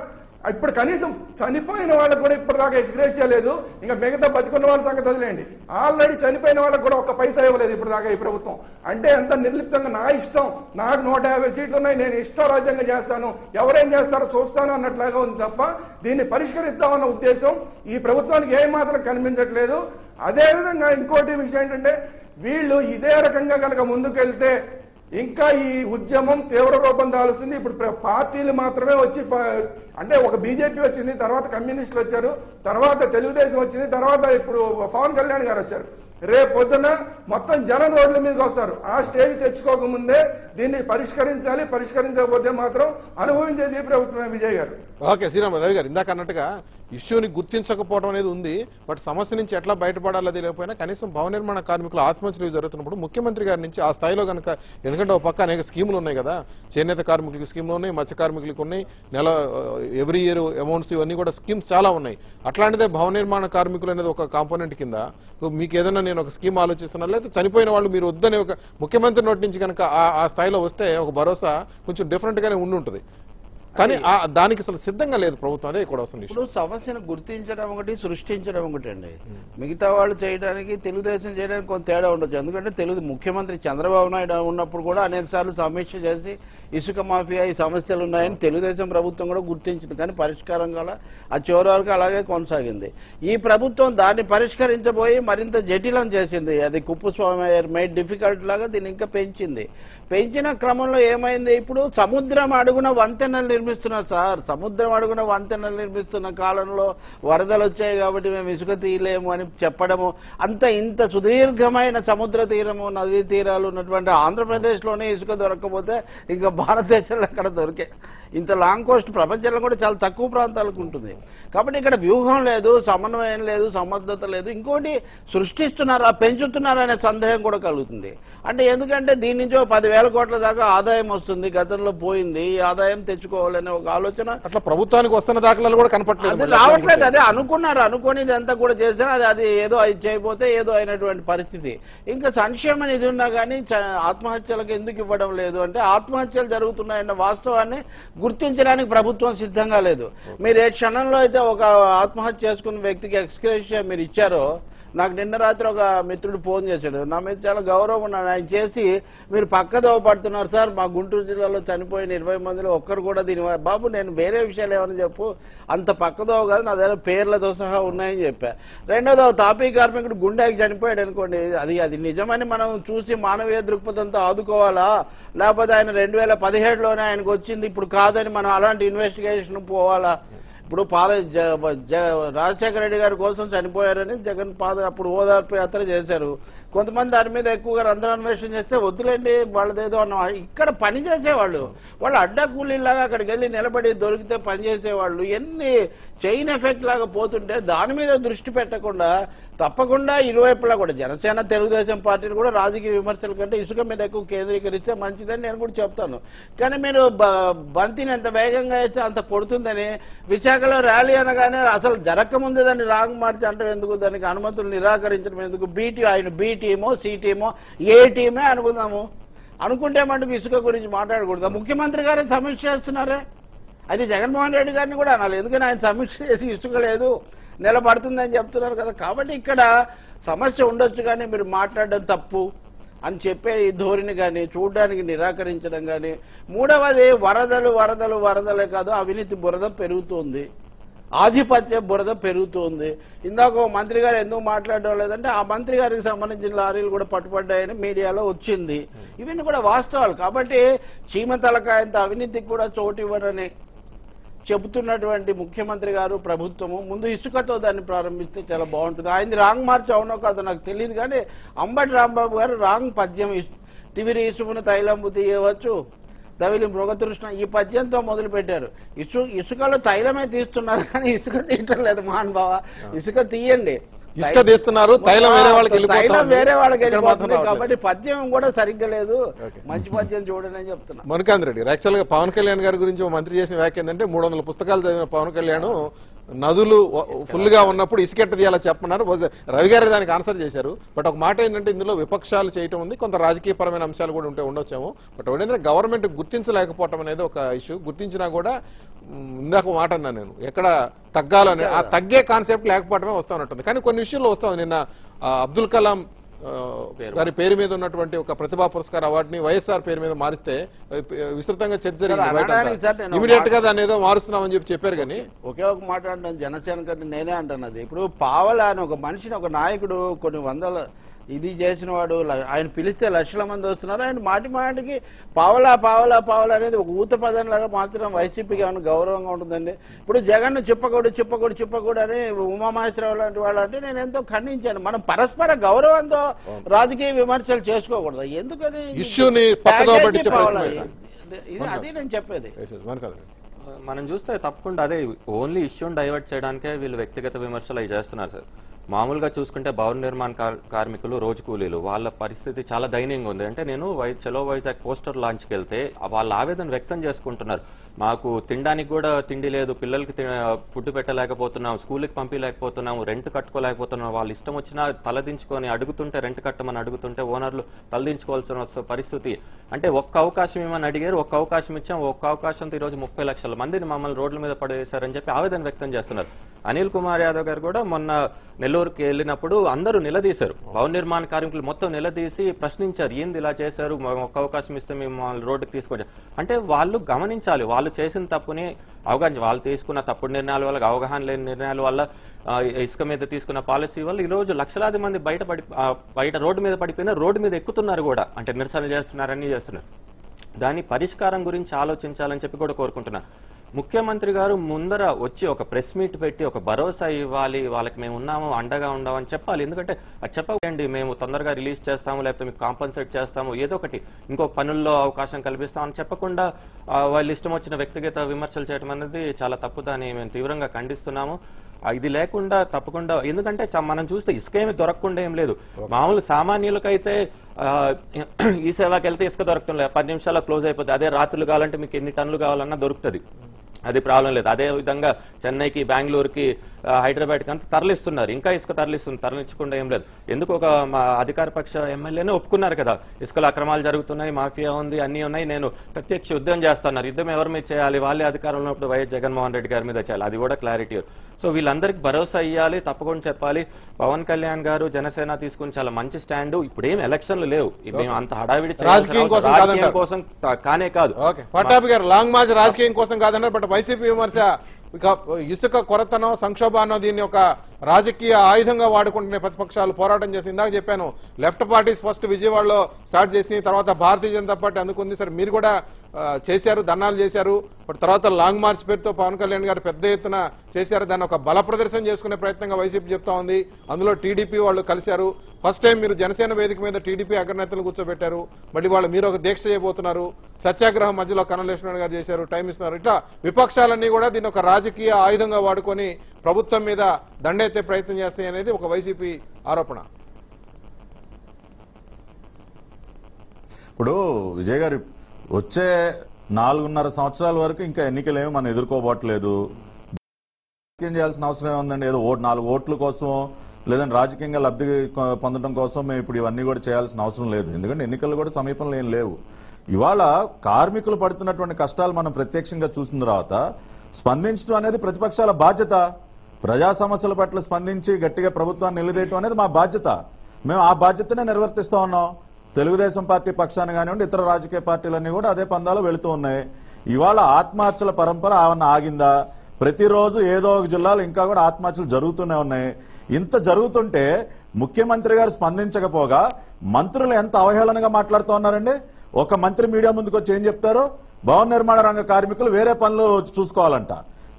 ఇప్పుడు కనీసం చనిపోయిన వాళ్ళకు కూడా ఇప్పటిదాకా ఎక్స్గ్రేట్ చేయలేదు ఇంకా మిగతా బతికున్న వాళ్ళ సంగతి వదిలేయండి. ఆల్రెడీ చనిపోయిన వాళ్ళకి కూడా ఒక పైసా ఇవ్వలేదు ఇప్పటిదాకా ఈ ప్రభుత్వం. అంటే ఎంత నిర్లిప్తంగా నా ఇష్టం నాకు నూట యాభై సీట్లు ఉన్నాయి నేను ఇష్టారాజ్యంగా చేస్తాను ఎవరేం చేస్తారో చూస్తాను అన్నట్లాగా ఉంది తప్ప దీన్ని పరిష్కరిద్దామన్న ఉద్దేశం ఈ ప్రభుత్వానికి ఏమాత్రం కనిపించట్లేదు. అదేవిధంగా ఇంకోటి విషయం ఏంటంటే వీళ్ళు ఇదే రకంగా కనుక ముందుకెళ్తే ఇంకా ఈ ఉద్యమం తీవ్ర రూపం దాలుస్తుంది. ఇప్పుడు ప్ర- పార్టీలు మాత్రమే వచ్చి ప- అంటే ఒక బీజేపీ వచ్చింది తర్వాత కమ్యూనిస్టులు వచ్చారు తర్వాత తెలుగుదేశం వచ్చింది తర్వాత ఇప్పుడు పవన్ కళ్యాణ్ గారు వచ్చారు. రేపు పొద్దున మొత్తం జనం రోడ్ల మీదకి వస్తారు. ఆ స్టేజ్ తెచ్చుకోకముందే దీన్ని పరిష్కరించాలి. పరిష్కరించకపోతే మాత్రం అనుభవించేది ప్రభుత్వమే విజయ్ గారు. ఓకే శ్రీరామ రవి గారు ఇందాక అన్నట్టుగా ఇష్యూని గుర్తించకపోవడం అనేది ఉంది బట్ సమస్య నుంచి ఎట్లా బయటపడాలి అది లేకపోయినా కనీసం భవన నిర్మాణ కార్మికులు ఆత్మహత్యలు జరుగుతున్నప్పుడు ముఖ్యమంత్రి గారి నుంచి ఆ స్థాయిలో కనుక ఎందుకంటే ఒక పక్క అనేక స్కీములు ఉన్నాయి కదా చేనేత కార్మికులకి స్కీములు ఉన్నాయి మత్స్య కార్మికులకి ఉన్నాయి నెల ఎవ్రీ ఇయర్ అమౌంట్స్ ఇవన్నీ కూడా స్కీమ్స్ చాలా ఉన్నాయి. అట్లాంటిదే భవన నిర్మాణ కార్మికులు అనేది ఒక కాంపోనెంట్ కింద మీకు ఏదైనా నేను ఒక స్కీమ్ ఆలోచిస్తున్నా లేదా చనిపోయిన వాళ్ళు మీరు వద్దని ఒక ముఖ్యమంత్రి నోటి నుంచి కనుక ఆ- స్థాయిలో వస్తే ఒక భరోసా కొంచెం డిఫరెంట్గానే ఉండి ఉంటుంది కానీ ఆ దానికి అసలు సిద్ధంగా లేదు ప్రభుత్వం. అదే ఇక్కడ వస్తుంది. ఇప్పుడు సమస్యను గుర్తించడం ఒకటి సృష్టించడం ఒకటి అండి. మిగతా వాళ్ళు చేయడానికి తెలుగుదేశం చేయడానికి కొంత తేడా ఉండొచ్చు. ఎందుకంటే తెలుగు ముఖ్యమంత్రి చంద్రబాబు నాయుడు ఉన్నప్పుడు కూడా అనేక సార్లు సమీక్ష చేసి ఇసుక మాఫియా ఈ సమస్యలు ఉన్నాయని తెలుగుదేశం ప్రభుత్వం కూడా గుర్తించింది. కానీ పరిష్కారం కాల ఆ చివరి వరకు అలాగే కొనసాగింది. ఈ ప్రభుత్వం దాన్ని పరిష్కరించబోయి మరింత జటిలం చేసింది. అది కుప్పస్వామి మేడ్ డిఫికల్ట్ లాగా దీన్ని ఇంకా పెంచింది. పెంచిన క్రమంలో ఏమైంది? ఇప్పుడు సముద్రం అడుగున వంతెనలు నిర్మిస్తున్నారు సార్. సముద్రం అడుగున వంతెనలు నిర్మిస్తున్న కాలంలో వరదలు వచ్చాయి కాబట్టి మేము ఇసుక తీయలేము అని చెప్పడము. అంత ఇంత సుదీర్ఘమైన సముద్ర తీరము నదీ తీరాలు ఉన్నటువంటి ఆంధ్రప్రదేశ్లోనే ఇసుక దొరకకపోతే ఇంకా భారతదేశంలో అక్కడ దొరికే? ఇంత లాంగ్ కోస్ట్ ప్రపంచంలో కూడా చాలా తక్కువ ప్రాంతాలకు ఉంటుంది. కాబట్టి ఇక్కడ వ్యూహం లేదు సమన్వయం లేదు సమర్థత లేదు. ఇంకోటి సృష్టిస్తున్నారా పెంచుతున్నారా అనే సందేహం కూడా కలుగుతుంది. అంటే ఎందుకంటే దీని నుంచి పదివేల కోట్ల దాకా ఆదాయం వస్తుంది. గతంలో పోయింది. ఆదాయం తెచ్చుకోవాలి. తెచ్చుకోవాలనే ఒక ఆలోచన. అట్లా ప్రభుత్వానికి వస్తున్న దాఖలాలు కూడా కనపట్లేదు అది. రావట్లేదు అదే అనుకున్నారు అనుకోనిది అంతా కూడా చేశారు. అది అది ఏదో అది చేయకపోతే ఏదో అయినటువంటి పరిస్థితి. ఇంకా సంక్షేమ నిధి ఉన్నా కానీ ఆత్మహత్యలకు ఎందుకు ఇవ్వడం లేదు? అంటే ఆత్మహత్యలు జరుగుతున్నాయన్న వాస్తవాన్ని గుర్తించడానికి ప్రభుత్వం సిద్ధంగా లేదు. మీరు ఏ క్షణంలో అయితే ఒక ఆత్మహత్య చేసుకున్న వ్యక్తికి ఎక్స్క్రేషియా మీరు ఇచ్చారో నాకు నిన్న రాత్రి ఒక మిత్రుడు ఫోన్ చేశాడు. నా మీద చాలా గౌరవం ఉన్నాడు. ఆయన చేసి మీరు పక్కదోవ పడుతున్నారు సార్ మా గుంటూరు జిల్లాలో చనిపోయిన ఇరవై మందిలో ఒక్కరు కూడా దీని బాబు నేను వేరే విషయాలు ఏమని చెప్పు. అంత పక్కదోవ కాదు నా దగ్గర పేర్లతో సహా ఉన్నాయని చెప్పా. రెండోది తాపీ కార్మికుడు గుండెకి చనిపోయాడు అనుకోండి. అది అది నిజమని మనం చూసి మానవీయ దృక్పథంతో ఆదుకోవాలా? లేకపోతే ఆయన రెండు వేల పదిహేడులోనే ఆయనకు వచ్చింది ఇప్పుడు కాదని మనం అలాంటి ఇన్వెస్టిగేషన్ పోవాలా? ఇప్పుడు పాద జ- జ- రాజశేఖర రెడ్డి గారి కోసం చనిపోయారని జగన్ పాద అప్పుడు ఓదార్పు యాత్ర చేశారు. కొంతమంది దాని మీద ఎక్కువగా రంధ్రాన్వేషణ చేస్తే వద్దులేండి వాళ్ళదేదో అన్న ఇక్కడ పని చేసేవాళ్ళు. వాళ్ళు అడ్డ కూలీలాగా అక్కడికి వెళ్ళి నిలబడి దొరికితే పని చేసేవాళ్ళు. ఎన్ని చైన్ ఎఫెక్ట్ లాగా పోతుంటే దాని మీద దృష్టి పెట్టకుండా తప్పకుండా ఇరువైపులా కూడా జనసేన తెలుగుదేశం పార్టీలు కూడా రాజకీయ విమర్శల కంటే ఇసుక మీద ఎక్కువ కేంద్రీకరిస్తే మంచిదని నేను కూడా చెప్తాను. కానీ మీరు బ- బంతిని ఎంత వేగంగా అయితే అంత కొడుతుందని విశాఖలో ర్యాలీ అనగానే అసలు జరగకముందే దాన్ని రాంగ్ మార్చి అంటే ఎందుకు? దానికి అనుమతులు నిరాకరించడం ఎందుకు? బీటీ ఆయన బీ టీమో సి టీమో ఏ టీమే అనుకుందాము? అనుకుంటే మటుకు ఇసుక గురించి మాట్లాడకూడదు. ముఖ్యమంత్రి గారే సమీక్ష చేస్తున్నారే? అది జగన్మోహన్ రెడ్డి గారిని కూడా అనాలి. ఎందుకని ఆయన సమీక్ష చేసి ఇసుక లేదు? నిలబడుతుందని చెప్తున్నారు కదా. కాబట్టి ఇక్కడ సమస్య ఉండొచ్చు కానీ మీరు మాట్లాడడం తప్పు అని చెప్పే ఈ ధోరణి కానీ చూడడానికి నిరాకరించడం కానీ మూడవది వరదలు వరదలు వరదలే కాదు అవినీతి బురద పెరుగుతుంది. ఆధిపత్య బురద పెరుగుతుంది. ఇందాక ఓ మంత్రి గారు ఎందుకు మాట్లాడడం లేదంటే ఆ మంత్రి గారికి సంబంధించిన లారీలు కూడా పట్టుబడ్డాయని మీడియాలో వచ్చింది. ఇవన్నీ కూడా వాస్తవాలు. కాబట్టి చీమ తలకాయంత అవినీతికి కూడా చోటు ఇవ్వరని చెబుతున్నటువంటి ముఖ్యమంత్రి గారు ప్రభుత్వము ముందు ఇసుకతో దాన్ని ప్రారంభిస్తే చాలా బాగుంటుంది. ఆయనది రాంగ్ మార్చ్ అవునో కాదో నాకు తెలియదు కానీ అంబటి రాంబాబు గారు రాంగ్ పద్యం తివిరి ఇసుమును తైలంబు తీయవచ్చు తవిలి మృగతృష్ణ ఈ పద్యంతో మొదలు పెట్టారు ఇసు ఇసుకలో తైలమే తీస్తున్నారు కానీ ఇసుక తీయటం లేదు మహాన్ బావ ఇసుక తీయండి. ఇసుక తీస్తున్నారు, తైలం వేరే వాళ్ళకి తైలం. వేరే వాళ్ళకి వెళ్ళిపోతుంది. కాబట్టి పద్యం కూడా సరిగ్గా లేదు మంచి పద్యం చూడని అని చెప్తున్నా మణికాంత్ రెడ్డి యాక్చువల్గా పవన్ కళ్యాణ్ గారి గురించి మంత్రి చేసిన వ్యాఖ్య ఏంటంటే మూడు వందల పుస్తకాలు చదివిన పవన్ కళ్యాణ్ నదులు ఫుల్గా ఉన్నప్పుడు ఇసుకెట్ట తీయాలో చెప్పమన్నారు. రవి గారు దానికి ఆన్సర్ చేశారు. బట్ ఒక మాట ఏంటంటే ఇందులో విపక్షాలు చేయటం ఉంది. కొంత రాజకీయపరమైన అంశాలు కూడా ఉంటే ఉండొచ్చేమో. బట్ ఏంటంటే గవర్నమెంట్ గుర్తించలేకపోవటం అనేది ఒక ఇష్యూ. గుర్తించినా కూడా ఇందాక మాట అన్నా నేను. ఎక్కడ తగ్గాలని ఆ తగ్గే కాన్సెప్ట్ లేకపోవటమే వస్తా ఉంటుంది కానీ కొన్ని విషయంలో వస్తాం నిన్న అబ్దుల్ కలాం గారి పేరు మీద ఉన్నటువంటి ఒక ప్రతిభా పురస్కార్ అవార్డుని వైఎస్ఆర్ పేరు మీద మారిస్తే విస్తృతంగా చర్చ ఇమీడియట్గా దాన్ని ఏదో మారుస్తున్నామని చెప్పి చెప్పారు కానీ. ఒకే ఒక మాట అంటాను. జనసేన కంటే నేనే అంటున్నది ఇప్పుడు పావల అని ఒక మనిషిని ఒక నాయకుడు కొన్ని వందల ఇది చేసిన వాడు ఆయన పిలిస్తే లక్షల మంది వస్తున్నారు. ఆయన మాటి మాటికి పావలా పావలా పావలా అనేది ఒక ఊత పదం లాగా మాత్రం వైసీపీకి ఏమైనా గౌరవంగా ఉంటుందండి. ఇప్పుడు జగన్ చిప్పకూడు చిప్పకూడు చిప్పకూడు అని ఉమామహేశ్వరరావు లాంటి వాళ్ళు అంటే నేను ఎంతో ఖండించాను. మనం పరస్పర గౌరవంతో రాజకీయ విమర్శలు చేసుకోకూడదు. ఎందుకని ఇది అది నేను చెప్పేది. మనం చూస్తే తప్పకుండా అదే ఓన్లీ ఇష్యూని డైవర్ట్ చేయడానికే వీళ్ళు వ్యక్తిగత విమర్శలు అవి చేస్తున్నారు సార్. మామూలుగా చూసుకుంటే భవన నిర్మాణ కార్- కార్మికులు రోజు కూలీలు వాళ్ళ పరిస్థితి చాలా దయనీయంగా ఉంది. అంటే నేను వై చలో వైజాగ్ పోస్టర్ లాంచ్కి వెళ్తే వాళ్ళ ఆవేదన వ్యక్తం చేసుకుంటున్నారు. మాకు తినడానికి కూడా తిండి లేదు. పిల్లలకి తి- ఫుడ్ పెట్టలేకపోతున్నాం స్కూల్కి పంపించలేకపోతున్నాం రెంట్ కట్టుకోలేకపోతున్నాం. వాళ్ళు ఇష్టం వచ్చినా తలదించుకొని అడుగుతుంటే రెంట్ కట్టమని అడుగుతుంటే ఓనర్లు తలదించుకోవాల్సిన పరిస్థితి. అంటే ఒక్క అవకాశం ఏమని అడిగారు? ఒక్క అవకాశం ఇచ్చాం. ఒక్క అవకాశంతో ఈరోజు ముప్పై లక్షల మందిని మమ్మల్ని రోడ్ల మీద పడేశారని చెప్పి ఆవేదన వ్యక్తం చేస్తున్నారు. అనిల్ కుమార్ యాదవ్ గారు కూడా మొన్న నెల్లూరుకి వెళ్ళినప్పుడు అందరూ నిలదీశారు. భవన నిర్మాణ కార్మికులు మొత్తం నిలదీసి ప్రశ్నించారు. ఏంది ఇలా చేశారు? ఒక్క అవకాశం ఇస్తే మేము రోడ్డుకి తీసుకొచ్చాం. అంటే వాళ్ళు గమనించాలి. వాళ్ళు చేసిన తప్పుని అవగాహన వాళ్ళు తీసుకున్న తప్పుడు నిర్ణయాల వల్ల అవగాహన లేని నిర్ణయాల వల్ల ఇసుక మీద తీసుకున్న పాలసీ వల్ల ఈ రోజు లక్షలాది మంది బయట పడి బయట రోడ్డు మీద పడిపోయినా రోడ్డు మీద ఎక్కుతున్నారు కూడా. అంటే నిరసన చేస్తున్నారు అన్నీ చేస్తున్నారు. దాని పరిష్కారం గురించి ఆలోచించాలని చెప్పి కూడా కోరుకుంటున్నాను ముఖ్యమంత్రి గారు ముందర వచ్చి ఒక ప్రెస్ మీట్ పెట్టి ఒక భరోసా ఇవ్వాలి వాళ్ళకి మేము ఉన్నాము అండగా ఉండమని చెప్పాలి. ఎందుకంటే అది చెప్పకండి మేము తొందరగా రిలీజ్ చేస్తాము లేకపోతే మీకు కాంపన్సేట్ చేస్తాము ఏదో ఒకటి ఇంకో పనుల్లో అవకాశం కల్పిస్తామని చెప్పకుండా వాళ్ళు ఇష్టం వచ్చిన వ్యక్తిగత విమర్శలు చేయడం అనేది చాలా తప్పుదని మేము తీవ్రంగా ఖండిస్తున్నాము. ఇది లేకుండా తప్పకుండా ఎందుకంటే మనం చూస్తే ఇసుక ఏమి దొరకకుండా ఏం లేదు. మామూలు సామాన్యులకైతే ఈ సేవకి వెళ్తే ఇసుక దొరకడం లేదు పది నిమిషాల్లో క్లోజ్ అయిపోతుంది అదే రాత్రులు కావాలంటే మీకు ఎన్ని టన్నులు కావాలన్నా దొరుకుతుంది. అది ప్రాబ్లం లేదు. అదే విధంగా చెన్నైకి బెంగళూరుకి హైదరాబాద్కి అంతా తరలిస్తున్నారు. ఇంకా ఇసుక తరలిస్తుంది తరలించకుండా ఏం లేదు. ఎందుకు ఒక మా అధికార పక్ష ఎమ్మెల్యేనే ఒప్పుకున్నారు కదా. ఇసుకలో అక్రమాలు జరుగుతున్నాయి మాఫియా ఉంది అన్నీ ఉన్నాయి. నేను ప్రత్యక్ష యుద్ధం చేస్తున్నారు. యుద్ధం ఎవరి మీద చేయాలి? వాళ్ళే అధికారంలో ఉన్నప్పుడు వైఎస్ జగన్మోహన్ రెడ్డి గారి మీద చేయాలి. అది కూడా క్లారిటీ. సో వీళ్ళందరికీ భరోసా ఇవ్వాలి తప్పకుండా చెప్పాలి. పవన్ కళ్యాణ్ గారు జనసేన తీసుకుని చాలా మంచి స్టాండ్. ఇప్పుడు ఏం ఎలక్షన్లు లేవు. మేము అంత హడావిడి కోసం కానే కాదు. ఓకే. పట్టాభి గారు లాంగ్ మార్చ్ రాజకీయం కోసం కాదన్నారు బట్ వైసీపీ విమర్శ ఇక ఇసుక కొరతనో సంక్షోభానో దీన్ని ఒక రాజకీయ ఆయుధంగా వాడుకుంటున్న ప్రతిపక్షాలు పోరాటం చేసి ఇందాక చెప్పాను. లెఫ్ట్ పార్టీస్ ఫస్ట్ విజయవాడలో స్టార్ట్ చేసి తర్వాత భారతీయ జనతా పార్టీ అందుకుంది. సరే మీరు కూడా చేశారు ధర్నాలు చేశారు. తర్వాత లాంగ్ మార్చ్ పేరుతో పవన్ కళ్యాణ్ గారు పెద్ద ఎత్తున చేశారు. దాన్ని ఒక బల ప్రదర్శన చేసుకునే ప్రయత్నంగా వైసీపీ చెప్తా ఉంది. అందులో టీడీపీ వాళ్ళు కలిశారు. ఫస్ట్ టైం మీరు జనసేన వేదిక మీద టీడీపీ అగ్రనేతలు కూర్చోబెట్టారు. మళ్ళీ వాళ్ళు మీరు ఒక దీక్ష చేయబోతున్నారు. సత్యాగ్రహం మధ్యలో కనలేశ్వర గారు చేశారు. టైం ఇస్తున్నారు. ఇట్లా విపక్షాలన్నీ కూడా దీన్ని ఒక రాజకీయ ఆయుధంగా వాడుకొని ప్రభుత్వం మీద దండెత్తే ప్రయత్నం చేస్తాయి అనేది ఒక వైసీపీ ఆరోపణ. ఇప్పుడు విజయ్ గారు వచ్చే నాలుగున్నర సంవత్సరాల వరకు ఇంకా ఎన్నికలేమి మనం ఎదుర్కోబోట్లేదు రాజకీయం చేయాల్సిన అవసరం ఏముందండి? ఏదో ఓటు నాలుగు ఓట్ల కోసం లేదంటే రాజకీయంగా లబ్ధి పొందడం కోసం మేము ఇప్పుడు ఇవన్నీ కూడా చేయాల్సిన అవసరం లేదు. ఎందుకంటే ఎన్నికలు కూడా సమీపంలో ఏం లేవు. ఇవాళ కార్మికులు పడుతున్నటువంటి కష్టాలు మనం ప్రత్యక్షంగా చూసిన తర్వాత స్పందించడం అనేది ప్రతిపక్షాల బాధ్యత. ప్రజా సమస్యల పట్ల స్పందించి గట్టిగా ప్రభుత్వాన్ని నిలదీయటం అనేది మా బాధ్యత. మేము ఆ బాధ్యతనే నిర్వర్తిస్తా ఉన్నాం. తెలుగుదేశం పార్టీ పక్షాన కానివ్వండి ఇతర రాజకీయ పార్టీలన్నీ కూడా అదే పందాలు వెళుతూ ఉన్నాయి. ఇవాళ ఆత్మహత్యల పరంపర ఆవన్న ఆగిందా? ప్రతిరోజు ఏదో ఒక జిల్లాలో ఇంకా కూడా ఆత్మహత్యలు జరుగుతూనే ఉన్నాయి. ఇంత జరుగుతుంటే ముఖ్యమంత్రి గారు స్పందించకపోగా మంత్రులు ఎంత అవహేళనగా మాట్లాడుతూ ఉన్నారండి? ఒక మంత్రి మీడియా ముందుకు వచ్చి ఏం చెప్తారు? భవన నిర్మాణ రంగ కార్మికులు వేరే పనులు చూసుకోవాలంట.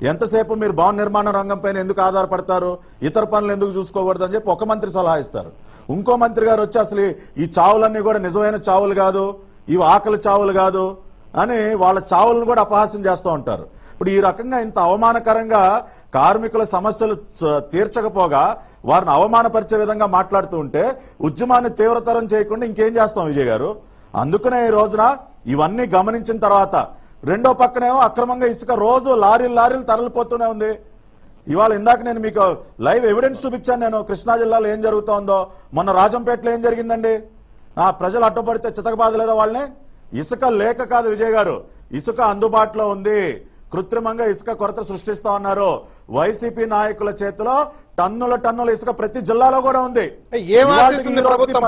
ఎంతసేపు మీరు భవన నిర్మాణ రంగం పైన ఎందుకు ఆధారపడతారు? ఇతర పనులు ఎందుకు చూసుకోకూడదు అని చెప్పి ఒక మంత్రి సలహా ఇస్తారు. ఇంకో మంత్రి గారు వచ్చి అసలు ఈ- చావులన్నీ కూడా నిజమైన చావులు కాదు ఇవి ఆకలి చావులు కాదు అని వాళ్ళ చావులను కూడా అపహాస్యం చేస్తూ ఉంటారు. ఇప్పుడు ఈ రకంగా ఇంత అవమానకరంగా కార్మికుల సమస్యలు తీర్చకపోగా వారిని అవమానపరిచే విధంగా మాట్లాడుతూ ఉంటే ఉద్యమాన్ని తీవ్రతరం చేయకుండా ఇంకేం చేస్తాం విజయ్ గారు? అందుకనే ఈ రోజున ఇవన్నీ గమనించిన తర్వాత రెండో పక్కనేమో అక్రమంగా ఇసుక రోజు లారీలు లారీలు తరలిపోతూనే ఉంది. ఇవాళ ఇందాక నేను మీకు లైవ్ ఎవిడెన్స్ చూపించాను. నేను కృష్ణా జిల్లాలో ఏం జరుగుతోందో మొన్న రాజంపేటలో ఏం జరిగిందండి? ఆ ప్రజలు అడ్డుపడితే చితకబాదలేదా వాళ్ళని? ఇసుక లేక కాదు విజయ్ గారు ఇసుక అందుబాటులో ఉంది. కృత్రిమంగా ఇసుక కొరత సృష్టిస్తా ఉన్నారు. వైసీపీ నాయకుల చేతిలో టన్నుల టన్నుల ఇసుక ప్రతి జిల్లాలో కూడా ఉంది. ఇసుక దొరుకుతోంది.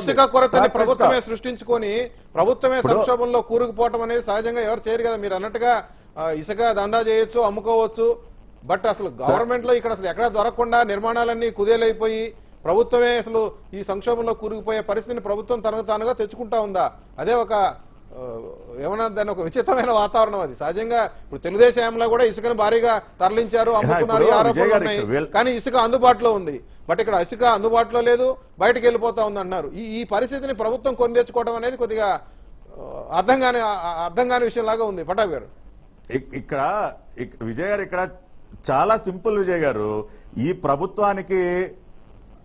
ఇసుక కొరతని. ప్రభుత్వమే సృష్టించుకొని ప్రభుత్వమే సంక్షోభంలో కూరుకుపోవటం అనేది సహజంగా ఎవరు చేయరు కదా మీరు అన్నట్టుగా ఇసుక దందా చేయొచ్చు అమ్ముకోవచ్చు. బట్ అసలు గవర్నమెంట్లో ఇక్కడ అసలు ఎక్కడ దొరకకుండా నిర్మాణాలన్నీ కుదేలైపోయి ప్రభుత్వమే అసలు ఈ సంక్షోభంలో కూరుకుపోయే పరిస్థితిని ప్రభుత్వం తనకు తానుగా తెచ్చుకుంటా ఉందా? అదే ఒక ఏమన్నా దాన్ని ఒక విచిత్రమైన వాతావరణం అది. సహజంగా ఇప్పుడు తెలుగుదేశంలో కూడా ఇసుకను భారీగా తరలించారు అమ్ముకున్నారు ఆరోపణలు ఉన్నాయి. కానీ ఇసుక అందుబాటులో ఉంది. బట్ ఇక్కడ ఇసుక అందుబాటులో లేదు బయటకు వెళ్ళిపోతా ఉంది అన్నారు ఈ ఈ పరిస్థితిని ప్రభుత్వం కొని తెచ్చుకోవడం అనేది కొద్దిగా అర్థం కాని అర్థం కాని విషయం లాగా ఉంది. పటాబ్ గారు. ఇక్కడ విజయ్ గారు ఇక్కడ చాలా సింపుల్ విజయ్ గారు. ఈ ప్రభుత్వానికి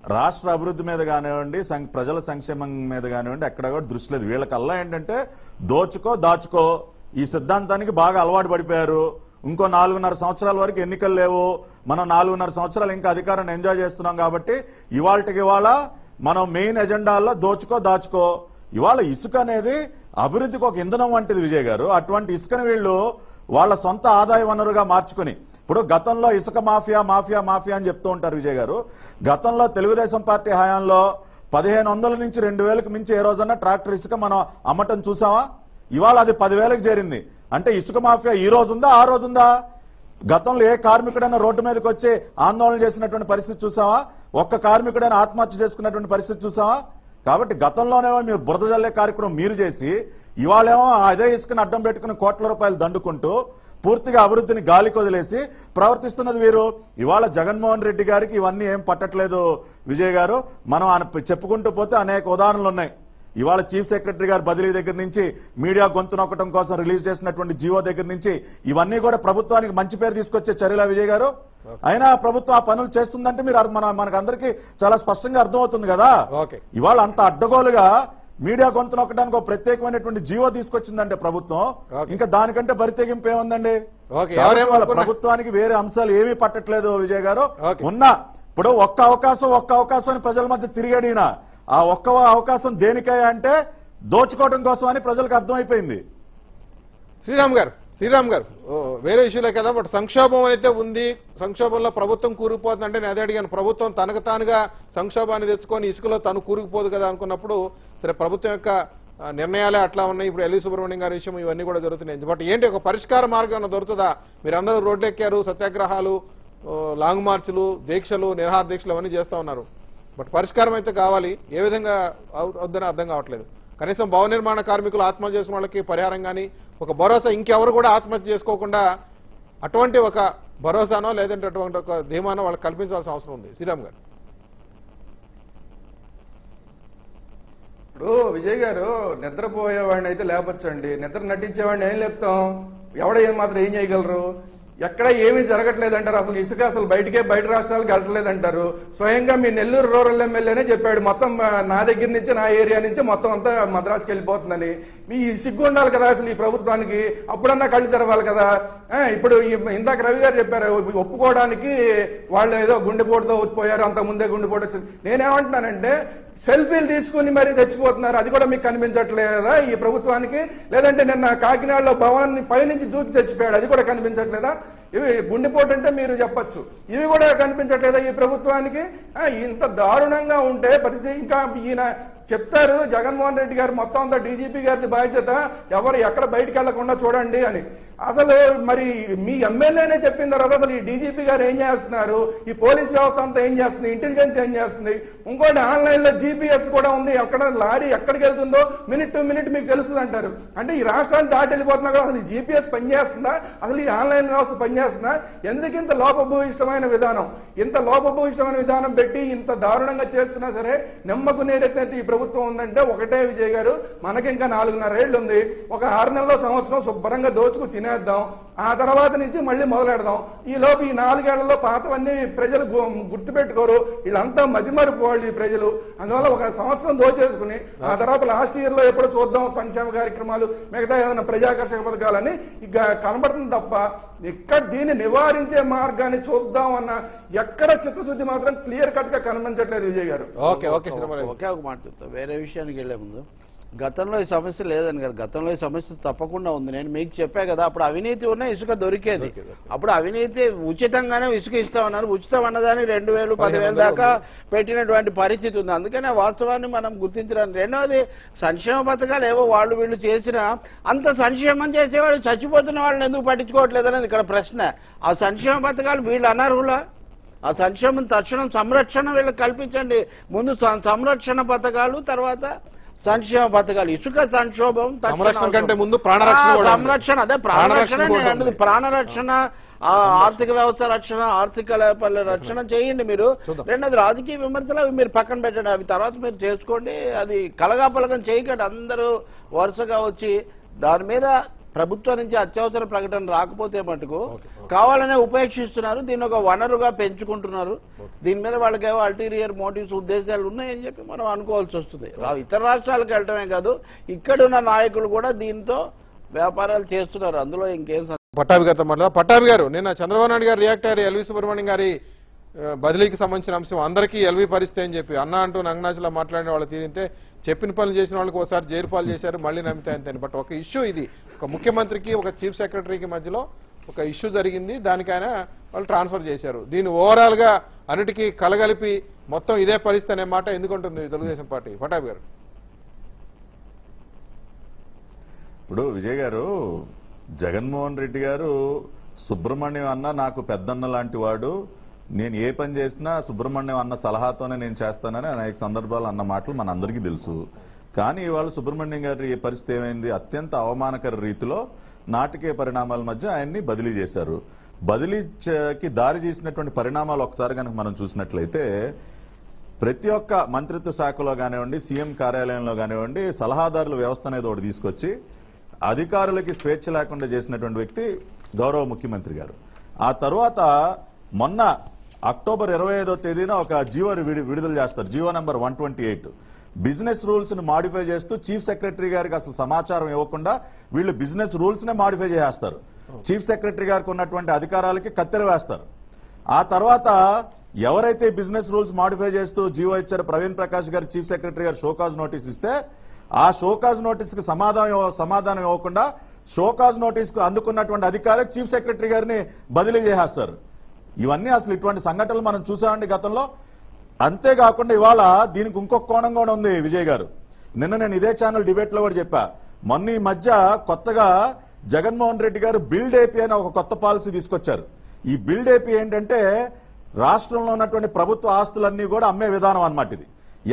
రాష్ట్ర అభివృద్ధి మీద కానివ్వండి సం- ప్రజల సంక్షేమం మీద కానివ్వండి ఎక్కడ కూడా దృష్టి లేదు. వీళ్ళకల్లా ఏంటంటే దోచుకో దాచుకో. ఈ సిద్ధాంతానికి బాగా అలవాటు పడిపోయారు. ఇంకో నాలుగున్నర సంవత్సరాల వరకు ఎన్నికలు లేవు. మనం నాలుగున్నర సంవత్సరాలు ఇంకా అధికారాన్ని ఎంజాయ్ చేస్తున్నాం కాబట్టి ఇవాళకి ఇవాళ మనం మెయిన్ ఎజెండాల్లో దోచుకో దాచుకో. ఇవాళ ఇసుక అనేది అభివృద్ధికి ఒక ఇంధనం వంటిది విజయ్ గారు. అటువంటి ఇసుకని వీళ్ళు వాళ్ళ సొంత ఆదాయ వనరుగా మార్చుకుని ఇప్పుడు గతంలో ఇసుక మాఫియా మాఫియా మాఫియా అని చెప్తూ ఉంటారు విజయ్ గారు. గతంలో తెలుగుదేశం పార్టీ హయాంలో పదిహేను వందల నుంచి రెండు వేలకు మించి ఏ రోజన్నా ట్రాక్టర్ ఇసుక మనం అమ్మటం చూసామా ఇవాళ అది పదివేలకు చేరింది. అంటే ఇసుక మాఫియా ఈ రోజు ఉందా ఆ రోజు ఉందా గతంలో ఏ కార్మికుడైనా రోడ్డు మీదకి వచ్చి ఆందోళన చేసినటువంటి పరిస్థితి చూసావా? ఒక్క కార్మికుడైనా ఆత్మహత్య చేసుకున్నటువంటి పరిస్థితి చూసావా? కాబట్టి గతంలోనేమో మీరు బురద జల్లే కార్యక్రమం మీరు చేసి ఇవాళేమో అదే ఇసుకని అడ్డం పెట్టుకుని కోట్ల రూపాయలు దండుకుంటూ పూర్తిగా అభివృద్ధిని గాలికి వదిలేసి ప్రవర్తిస్తున్నది వీరు. ఇవాళ జగన్మోహన్ రెడ్డి గారికి ఇవన్నీ ఏం పట్టట్లేదు విజయ్ గారు. మనం ఆయన చెప్పుకుంటూ పోతే అనేక ఉదాహరణలు ఉన్నాయి. ఇవాళ చీఫ్ సెక్రటరీ గారు బదిలీ దగ్గర నుంచి మీడియా గొంతు నొక్కడం కోసం రిలీజ్ చేసినటువంటి జీవో దగ్గర నుంచి ఇవన్నీ కూడా ప్రభుత్వానికి మంచి పేరు తీసుకొచ్చే చర్యల విజయ్ గారు? అయినా ప్రభుత్వం ఆ పనులు చేస్తుందంటే మీరు మన మనకు అందరికీ చాలా స్పష్టంగా అర్థమవుతుంది కదా. ఇవాళ అంత అడ్డగోలుగా మీడియా గొంతు నొక్కడానికి ఒక ప్రత్యేకమైనటువంటి జీవో తీసుకొచ్చిందంటే ప్రభుత్వం. ఇంకా దానికంటే బరితెగింపు ఏముందండి? ప్రభుత్వానికి వేరే అంశాలు ఏమీ పట్టట్లేదు విజయ్ గారు. ఉన్న ఇప్పుడు ఒక్క అవకాశం ఒక్క అవకాశం అని ప్రజల మధ్య తిరిగాడు ఈయన. ఆ ఒక్క అవకాశం దేనికయ్యా అంటే దోచుకోవడం కోసం అని ప్రజలకు అర్థమైపోయింది. శ్రీరామ్ గారు. శ్రీరామ్ గారు వేరే ఇష్యూలే కదా బట్ సంక్షోభం అయితే ఉంది. సంక్షోభంలో ప్రభుత్వం కూరుకుపోతుంది అంటే నేను అదే అడిగాను. ప్రభుత్వం తనకు తానుగా సంక్షోభాన్ని తెచ్చుకొని ఇసుకలో తను కూరుకుపోదు కదా అనుకున్నప్పుడు సరే ప్రభుత్వం యొక్క నిర్ణయాలే అట్లా ఉన్నాయి. ఇప్పుడు ఎల్వి సుబ్రహ్మణ్యం గారి విషయం ఇవన్నీ కూడా జరుగుతున్నాయి. బట్ ఏంటి ఒక పరిష్కార మార్గం దొరుకుతుందా? మీరు అందరూ రోడ్లు ఎక్కారు సత్యాగ్రహాలు లాంగ్ మార్చులు దీక్షలు నిరహార దీక్షలు అవన్నీ చేస్తూ ఉన్నారు. బట్ పరిష్కారం అయితే కావాలి. ఏ విధంగా అవుతుందని అర్థం కావట్లేదు. కనీసం భవన నిర్మాణ కార్మికులు ఆత్మహత్య చేసిన వాళ్ళకి పరిహారం కానీ ఒక భరోసా ఇంకెవరు కూడా ఆత్మహత్య చేసుకోకుండా అటువంటి ఒక భరోసానో లేదంటే అటువంటి ఒక ధీమానో వాళ్ళకి కల్పించాల్సిన అవసరం ఉంది. శ్రీరామ్ గారు. ఇప్పుడు విజయ్ గారు నిద్రపోయేవాడిని అయితే లేపచ్చండి. నిద్ర నటించేవాడిని ఏం లేపుతాం? ఎవడ ఏం మాత్రం ఏం చేయగలరు? ఎక్కడ ఏమీ జరగట్లేదంటారు. అసలు ఇసుక అసలు బయటకే బయట రాష్ట్రాలకు వెళ్ళట్లేదంటారు. స్వయంగా మీ నెల్లూరు రూరల్ ఎమ్మెల్యేనే చెప్పాడు మొత్తం నా దగ్గర నుంచి నా ఏరియా నుంచి మొత్తం అంతా మద్రాసుకి వెళ్ళిపోతుందని. మీ సిగ్గు ఉండాలి కదా అసలు ఈ ప్రభుత్వానికి. అప్పుడన్నా కళ్ళు తెరవాలి కదా. ఇప్పుడు ఇందాక రవి గారు చెప్పారు ఒప్పుకోవడానికి వాళ్ళు ఏదో గుండెపోటుతో పోయారు అంత ముందే గుండెపోటు వచ్చింది. నేనేమంటున్నానంటే సెల్ఫీలు తీసుకుని మరీ చచ్చిపోతున్నారు. అది కూడా మీకు కనిపించట్లేదా ఈ ప్రభుత్వానికి? లేదంటే నిన్న కాకినాడలో భవనాన్ని పైనుంచి దూకి చచ్చిపోయాడు. అది కూడా కనిపించట్లేదా? ఇవి గుండెపోటు అంటే మీరు చెప్పొచ్చు. ఇవి కూడా కనిపించట్లేదా ఈ ప్రభుత్వానికి? ఇంత దారుణంగా ఉంటే ప్రతి ఇంకా ఈయన చెప్తారు జగన్మోహన్ రెడ్డి గారు మొత్తం అంతా డీజీపీ గారిది బాధ్యత. ఎవరు ఎక్కడ బయటకు వెళ్ళకుండా చూడండి అని. అసలు మరి మీ ఎమ్మెల్యేనే చెప్పిన తర్వాత అసలు ఈ డీజీపీ గారు ఏం చేస్తున్నారు? ఈ పోలీస్ వ్యవస్థ అంతా ఏం చేస్తుంది? ఇంటెలిజెన్స్ ఏం చేస్తుంది? ఇంకోటి ఆన్లైన్లో జీపీఎస్ కూడా ఉంది. ఎక్కడ లారీ ఎక్కడికి వెళ్తుందో మినిట్ టు మినిట్ మీకు తెలుస్తుంది అంటారు అంటే ఈ రాష్ట్రాన్ని దాటి వెళ్ళిపోతున్నా కూడా అసలు ఈ జీపీఎస్ పనిచేస్తుందా? అసలు ఈ ఆన్లైన్ వ్యవస్థ పనిచేస్తుందా? ఎందుకు ఇంత లోపభూయిష్టమైన విధానం? ఇంత లోపభూయిష్టమైన విధానం పెట్టి ఇంత దారుణంగా చేస్తున్నా సరే నెమ్మకు నేరెత్తినట్టు ఈ ప్రభుత్వం ఉందంటే ఒకటే విజయ్ గారు మనకి ఇంకా నాలుగున్నర ఏళ్ళు ఉంది ఒక ఆరు నెలల సంవత్సరం శుభ్రంగా దోచుకు తినేద్దాం. ఆ తర్వాత నుంచి మళ్ళీ మొదలెడదాం. ఈలోపు ఈ నాలుగేళ్ళలో పాతవన్నీ ప్రజలు గుర్తుపెట్టుకోరు. వీళ్ళంతా మతిమరుపు వాళ్ళు ఈ ప్రజలు. అందువల్ల ఒక సంవత్సరం దోచేసుకుని ఆ తర్వాత లాస్ట్ ఇయర్లో ఎప్పుడు చూద్దాం సంక్షేమ కార్యక్రమాలు మిగతా ఏదైనా ప్రజాకర్షక పథకాలని ఇక కనబడుతుంది తప్ప ఇక్కడ దీన్ని నివారించే మార్గాన్ని చూద్దాం అన్న ఎక్కడ చిత్తశుద్ధి మాత్రం క్లియర్ కట్గా కనిపించట్లేదు విజయ్ గారు. ఓకే ఓకే ఒక మాట చెప్తా. వేరే విషయానికి వెళ్ళే ముందు గతంలో ఈ సమస్య లేదని కదా. గతంలో ఈ సమస్య తప్పకుండా ఉంది. నేను మీకు చెప్పా కదా అప్పుడు అవినీతి ఉన్న ఇసుక దొరికేది. అప్పుడు అవినీతి ఉచితంగానే ఇసుక ఇస్తామన్నారు. ఉచితం అన్నదాన్ని రెండు వేలు పదివేలు దాకా పెట్టినటువంటి పరిస్థితి ఉంది. అందుకనే వాస్తవాన్ని మనం గుర్తించడానికి రెండవది సంక్షేమ పథకాలు ఏవో వాళ్ళు వీళ్ళు చేసిన అంత సంక్షేమం చేసేవాళ్ళు చచ్చిపోతున్న వాళ్ళని ఎందుకు పట్టించుకోవట్లేదు అనేది ఇక్కడ ప్రశ్న. ఆ సంక్షేమ పథకాలు వీళ్ళు అనర్హులా? ఆ సంక్షేమం తక్షణం సంరక్షణ వీళ్ళకి కల్పించండి. ముందు సంరక్షణ పథకాలు తర్వాత సంక్షేమ పథకాలు ఇసుక సంక్షోభం సంరక్షణ కంటే. ముందు ప్రాణరక్షణ. సంరక్షణ అదే ప్రాణరక్షణ ప్రాణరక్షణ ఆర్థిక వ్యవస్థ రక్షణ ఆర్థిక లేపాల రక్షణ చేయండి మీరు. రెండోది రాజకీయ విమర్శలు అవి మీరు పక్కన పెట్టండి. అవి తర్వాత మీరు చేసుకోండి. అది కలగాపలగం చేయకండి. అందరూ వరుసగా వచ్చి దాని మీద ప్రభుత్వం నుంచి అత్యవసర ప్రకటన రాకపోతే మటుకు కావాలనే ఉపేక్షిస్తున్నారు. దీన్ని ఒక వనరుగా పెంచుకుంటున్నారు. దీని మీద వాళ్ళకేవో అల్టీరియర్ మోటివ్స్ ఉద్దేశాలు ఉన్నాయని చెప్పి మనం అనుకోవాల్సి వస్తుంది. ఇతర రాష్ట్రాలకు వెళ్ళటమే కాదు ఇక్కడున్న నాయకులు కూడా దీంతో వ్యాపారాలు చేస్తున్నారు. అందులో ఇంకేం పట్టాభి గారితో మాట్లాడదాం. పట్టాభి గారు నిన్న చంద్రబాబు నాయుడు గారు రియాక్ట్ అయ్యారు. ఎల్వి సుబ్రహ్మణ్యం గారి బదిలీకి సంబంధించిన అంశం అందరికీ ఎల్వి పరిస్థితి అని చెప్పి అన్న అంటూ నంగనాచిలా మాట్లాడిన వాళ్ళు తీరితే చెప్పిన పనులు చేసిన వాళ్ళకి ఒకసారి జైలు పాలు చేశారు మళ్ళీ నమ్మితే అంతే బట్ ఒక ఇష్యూ ఇది. ఒక ముఖ్యమంత్రికి ఒక చీఫ్ సెక్రటరీకి మధ్యలో ఒక ఇష్యూ జరిగింది. దానికైనా వాళ్ళు ట్రాన్స్ఫర్ చేశారు. దీన్ని ఓవరాల్గా అన్నిటికీ కలగలిపి మొత్తం ఇదే పరిస్థితి అనే మాట ఎందుకుంటుంది తెలుగుదేశం పార్టీ? పటాబి గారు ఇప్పుడు విజయ్ గారు జగన్మోహన్ రెడ్డి గారు సుబ్రహ్మణ్యం అన్న నాకు పెద్దన్న లాంటి వాడు నేను ఏ పని చేసినా సుబ్రహ్మణ్యం అన్న సలహాతోనే నేను చేస్తానని అనేక సందర్భాలు అన్న మాటలు మన అందరికీ తెలుసు. కానీ ఇవాళ సుబ్రహ్మణ్యం గారి పరిస్థితి ఏమైంది? అత్యంత అవమానకర రీతిలో నాటకీయ పరిణామాల మధ్య ఆయన్ని బదిలీ చేశారు. బదిలీకి దారి చేసినటువంటి పరిణామాలు ఒకసారి కనుక మనం చూసినట్లయితే ప్రతి ఒక్క మంత్రిత్వ శాఖలో కానివ్వండి సీఎం కార్యాలయంలో కానివ్వండి సలహాదారుల వ్యవస్థ అనేది ఒకటి తీసుకొచ్చి అధికారులకి స్వేచ్ఛ లేకుండా చేసినటువంటి వ్యక్తి గౌరవ ముఖ్యమంత్రి గారు. ఆ తర్వాత మొన్న అక్టోబర్ ఇరవై ఐదో తేదీన ఒక జీవో విడుదల చేస్తారు. GO number one twenty eight. Business రూల్స్ని మాడిఫై చేస్తూ చీఫ్ సెక్రటరీ గారికి అసలు సమాచారం ఇవ్వకుండా వీళ్ళు బిజినెస్ రూల్స్ నే మాడిఫై చేస్తారు చీఫ్ సెక్రటరీ గారికి ఉన్నటువంటి అధికారాలకి కత్తెర వేస్తారు. ఆ తర్వాత ఎవరైతే బిజినెస్ రూల్స్ మాడిఫై చేస్తూ జీవో ఇచ్చారు ప్రవీణ్ ప్రకాష్ గారు చీఫ్ సెక్రటరీ గారు షోకాజ్ నోటీస్ ఇస్తే ఆ షోకాజ్ నోటీస్కి సమాధానం సమాధానం ఇవ్వకుండా షోకాజ్ నోటీస్కు అందుకున్నటువంటి అధికారే చీఫ్ సెక్రటరీ గారిని బదిలీ చేసేస్తారు. ఇవన్నీ అసలు ఇటువంటి సంఘటనలు మనం చూసామండి గతంలో. అంతేకాకుండా ఇవాళ దీనికి ఇంకొక కోణం కూడా ఉంది విజయ్ గారు. నిన్న నేను ఇదే ఛానల్ డిబేట్లో కూడా చెప్పా. మొన్న ఈ మధ్య కొత్తగా జగన్మోహన్ రెడ్డి గారు బిల్డ్ ఏపీ అనే ఒక కొత్త పాలసీ తీసుకొచ్చారు. ఈ బిల్డ్ ఏపీ ఏంటంటే రాష్ట్రంలో ఉన్నటువంటి ప్రభుత్వ ఆస్తులన్నీ కూడా అమ్మే విధానం అన్నమాట ఇది.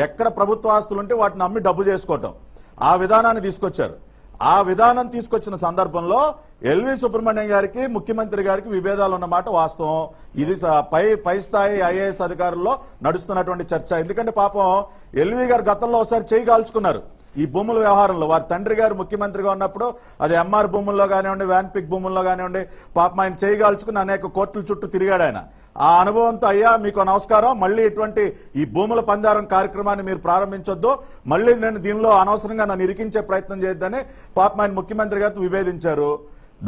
ఎక్కడ ప్రభుత్వ ఆస్తులు ఉంటే వాటిని అమ్మి డబ్బు చేసుకోవటం. ఆ విధానాన్ని తీసుకొచ్చారు. ఆ విధానం తీసుకొచ్చిన సందర్భంలో ఎల్వి సుబ్రహ్మణ్యం గారికి ముఖ్యమంత్రి గారికి విభేదాలు ఉన్నమాట వాస్తవం. ఇది పై పై స్థాయి ఐఏఎస్ అధికారుల్లో నడుస్తున్నటువంటి చర్చ. ఎందుకంటే పాపం ఎల్వి గారు గతంలో ఒకసారి చేయి కాల్చుకున్నారు. ఈ భూముల వ్యవహారంలో. వారి తండ్రి గారు ముఖ్యమంత్రిగా ఉన్నప్పుడు అది ఎంఆర్ భూముల్లో కానివ్వండి వ్యాన్పిక్ భూముల్లో కానివ్వండి పాపం ఆయన చేయగాల్చుకుని అనేక కోర్టుల చుట్టూ తిరిగాడు ఆయన. ఆ అనుభవంతో అయ్యా మీకు నమస్కారం. మళ్ళీ ఇటువంటి ఈ భూముల పందారం కార్యక్రమాన్ని మీరు ప్రారంభించొద్దు. మళ్ళీ నేను దీనిలో అనవసరంగా నన్ను ఇరికించే ప్రయత్నం చేయొద్దని పాపం ఆయన ముఖ్యమంత్రి గారితో విభేదించారు.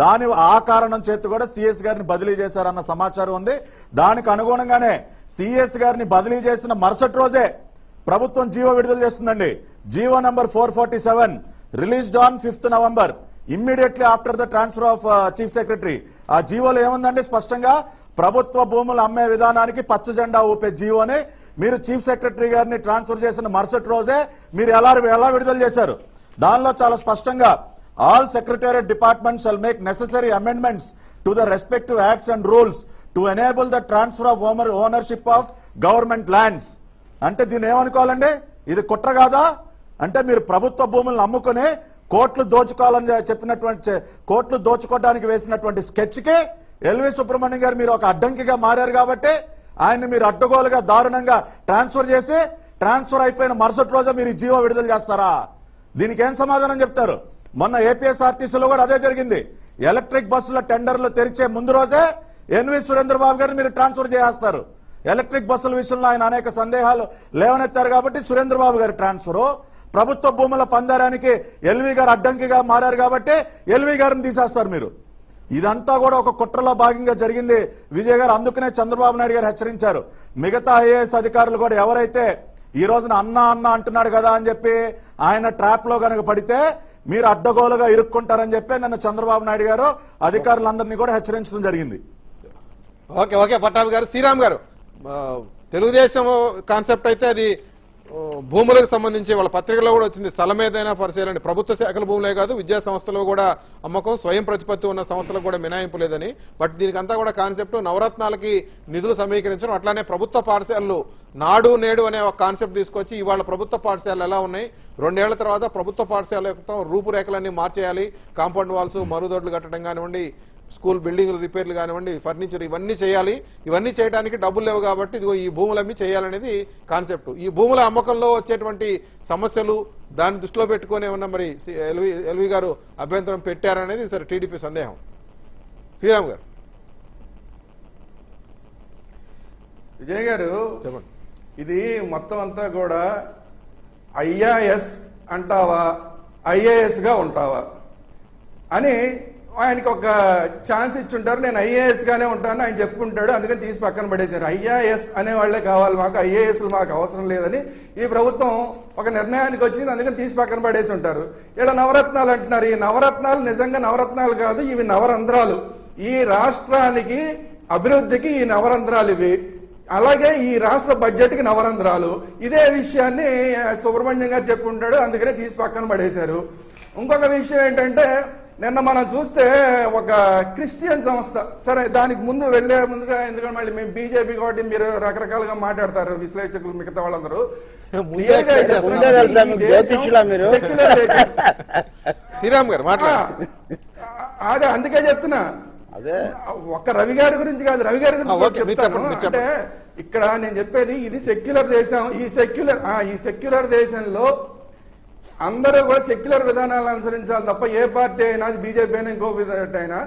దాని ఆ కారణం చేతి కూడా సిఎస్ గారిని బదిలీ చేశారన్న సమాచారం ఉంది. దానికి అనుగుణంగానే సిఎస్ గారిని బదిలీ చేసిన మరుసటి రోజే ప్రభుత్వం జీవో విడుదల చేస్తుందండి. GO number four seven released on fifth November immediately after the transfer of chief secretary. ఆ జీవోలో ఏముందండి స్పష్టంగా ప్రభుత్వ భూములు అమ్మే విధానానికి పచ్చ జెండా ఊపే జీవోని మీరు చీఫ్ సెక్రటరీ గారిని ట్రాన్స్ఫర్ చేసిన మరుసటి రోజే మీరు ఎలా ఎలా విడుదల చేశారు? దానిలో చాలా స్పష్టంగా all secretariat department shall make necessary amendments to the respective acts and rules to enable the transfer of ownership of government lands అంటే దీన్ని ఏమనుకోవాలండి? ఇది కుట్ర కాదా? అంటే మీరు ప్రభుత్వ భూములను అమ్ముకుని కోట్లు దోచుకోవాలని చెప్పినటువంటి కోట్లు దోచుకోవడానికి వేసినటువంటి స్కెచ్కి ఎల్వి సుబ్రహ్మణ్యం గారు మీరు ఒక అడ్డంకిగా మారారు కాబట్టి ఆయన్ని మీరు అడ్డగోలుగా దారుణంగా ట్రాన్స్ఫర్ చేసి ట్రాన్స్ఫర్ అయిపోయిన మరుసటి రోజే మీరు జీవో విడుదల చేస్తారా? దీనికి ఏం సమాధానం చెప్తారు? మొన్న ఏపీఎస్ఆర్టీసీలో కూడా అదే జరిగింది. ఎలక్ట్రిక్ బస్సుల టెండర్లు తెరిచే ముందు రోజే ఎన్వి సురేంద్రబాబు గారిని మీరు ట్రాన్స్ఫర్ చేస్తారు ఎలక్ట్రిక్ బస్సుల విషయంలో ఆయన అనేక సందేహాలు లేవనెత్తారు కాబట్టి సురేంద్రబాబు గారి ట్రాన్స్ఫర్. ప్రభుత్వ భూముల పందారానికి ఎల్వి గారు అడ్డంకిగా మారారు కాబట్టి ఎల్వి గారిని తీసేస్తారు మీరు. ఇదంతా కూడా ఒక కుట్రలో భాగంగా జరిగింది విజయ్ గారు. అందుకనే చంద్రబాబు నాయుడు గారు హెచ్చరించారు. మిగతా ఐఏఎస్ అధికారులు కూడా ఎవరైతే ఈ రోజున అన్న అన్న అంటున్నాడు కదా అని చెప్పి ఆయన ట్రాప్లో కనుక పడితే మీరు అడ్డగోలుగా ఇరుక్కుంటారని చెప్పి నన్ను చంద్రబాబు నాయుడు గారు అధికారులందరినీ కూడా హెచ్చరించడం జరిగింది. ఓకే ఓకే పట్టాభి గారు శ్రీరామ్ గారు. తెలుగుదేశం కాన్సెప్ట్ అయితే అది భూములకు సంబంధించి వాళ్ళ పత్రికలో కూడా వచ్చింది స్థలం ఏదైనా పరిశీలన ప్రభుత్వ శాఖల భూములే కాదు విద్యా సంస్థలో కూడా అమ్మకం స్వయం ప్రతిపత్తి ఉన్న సంస్థలకు కూడా మినహాయింపు లేదని. బట్ దీనికి అంతా కూడా కాన్సెప్ట్ నవరత్నాలకి నిధులు సమీకరించడం అట్లానే ప్రభుత్వ పాఠశాలలు నాడు నేడు అనే ఒక కాన్సెప్ట్ తీసుకొచ్చి ఇవాళ ప్రభుత్వ పాఠశాలలు ఎలా ఉన్నాయి? రెండేళ్ళ తర్వాత ప్రభుత్వ పాఠశాల యొక్క రూపురేఖలన్నీ మార్చేయాలి. కాంపౌండ్ వాల్స్ మరుగుదొడ్లు కట్టడం కానివ్వండి స్కూల్ బిల్డింగ్లు రిపేర్లు కానివ్వండి ఫర్నిచర్ ఇవన్నీ చేయాలి. ఇవన్నీ చేయడానికి డబ్బులు లేవు కాబట్టి ఇదిగో ఈ భూములన్నీ చేయాలనేది కాన్సెప్ట్. ఈ భూముల అమ్మకంలో వచ్చేటువంటి సమస్యలు దాన్ని దృష్టిలో పెట్టుకొని ఏమన్నా మరి ఎల్వి ఎల్వి గారు అభ్యంతరం పెట్టారనేది సరే టీడీపీ సందేహం. శ్రీరామ్ గారు. విజయ్ గారు చెప్పండి. ఇది మొత్తం అంతా కూడా ఐఆర్ఎస్ అంటావా? ఐఏఎస్గా ఉంటావా? అని ఆయనకి ఒక ఛాన్స్ ఇచ్చుంటారు. నేను ఐఏఎస్ గానే ఉంటాను ఆయన చెప్పుకుంటాడు. అందుకని తీసి పక్కన పడేశారు. ఐఏఎస్ అనే వాళ్ళే కావాలి మాకు ఐఏఎస్లు మాకు అవసరం లేదని ఈ ప్రభుత్వం ఒక నిర్ణయానికి వచ్చింది అందుకని తీసి పక్కన పడేసి ఉంటారు. ఇక్కడ నవరత్నాలు అంటున్నారు. ఈ నవరత్నాలు నిజంగా నవరత్నాలు కాదు ఇవి నవరంధ్రాలు. ఈ రాష్ట్రానికి అభివృద్ధికి ఈ నవరంధ్రాలు ఇవి. అలాగే ఈ రాష్ట్ర బడ్జెట్కి నవరంధ్రాలు. ఇదే విషయాన్ని సుబ్రహ్మణ్యం గారు చెప్పుకుంటాడు అందుకనే తీసి పక్కన పడేశారు. ఇంకొక విషయం ఏంటంటే నిన్న మనం చూస్తే ఒక క్రిస్టియన్ సంస్థ. సరే దానికి ముందు వెళ్ళే ముందుగా ఎందుకంటే మళ్ళీ మేము బీజేపీ కాబట్టి మీరు రకరకాలుగా మాట్లాడతారు విశ్లేషకులు మిగతా వాళ్ళందరూ. శ్రీరామ్ గారు అదే అందుకే చెప్తున్నా. అదే. ఒక్క రవి గారి గురించి కాదు రవి గారి గురించి అంటే ఇక్కడ నేను చెప్పేది ఇది సెక్యులర్ దేశం. ఈ సెక్యులర్ ఆ, ఈ సెక్యులర్ దేశంలో అందరూ కూడా సెక్యులర్ విధానాలను అనుసరించాలి తప్ప ఏ పార్టీ అయినా బీజేపీ అయినా ఇంకో అయినా.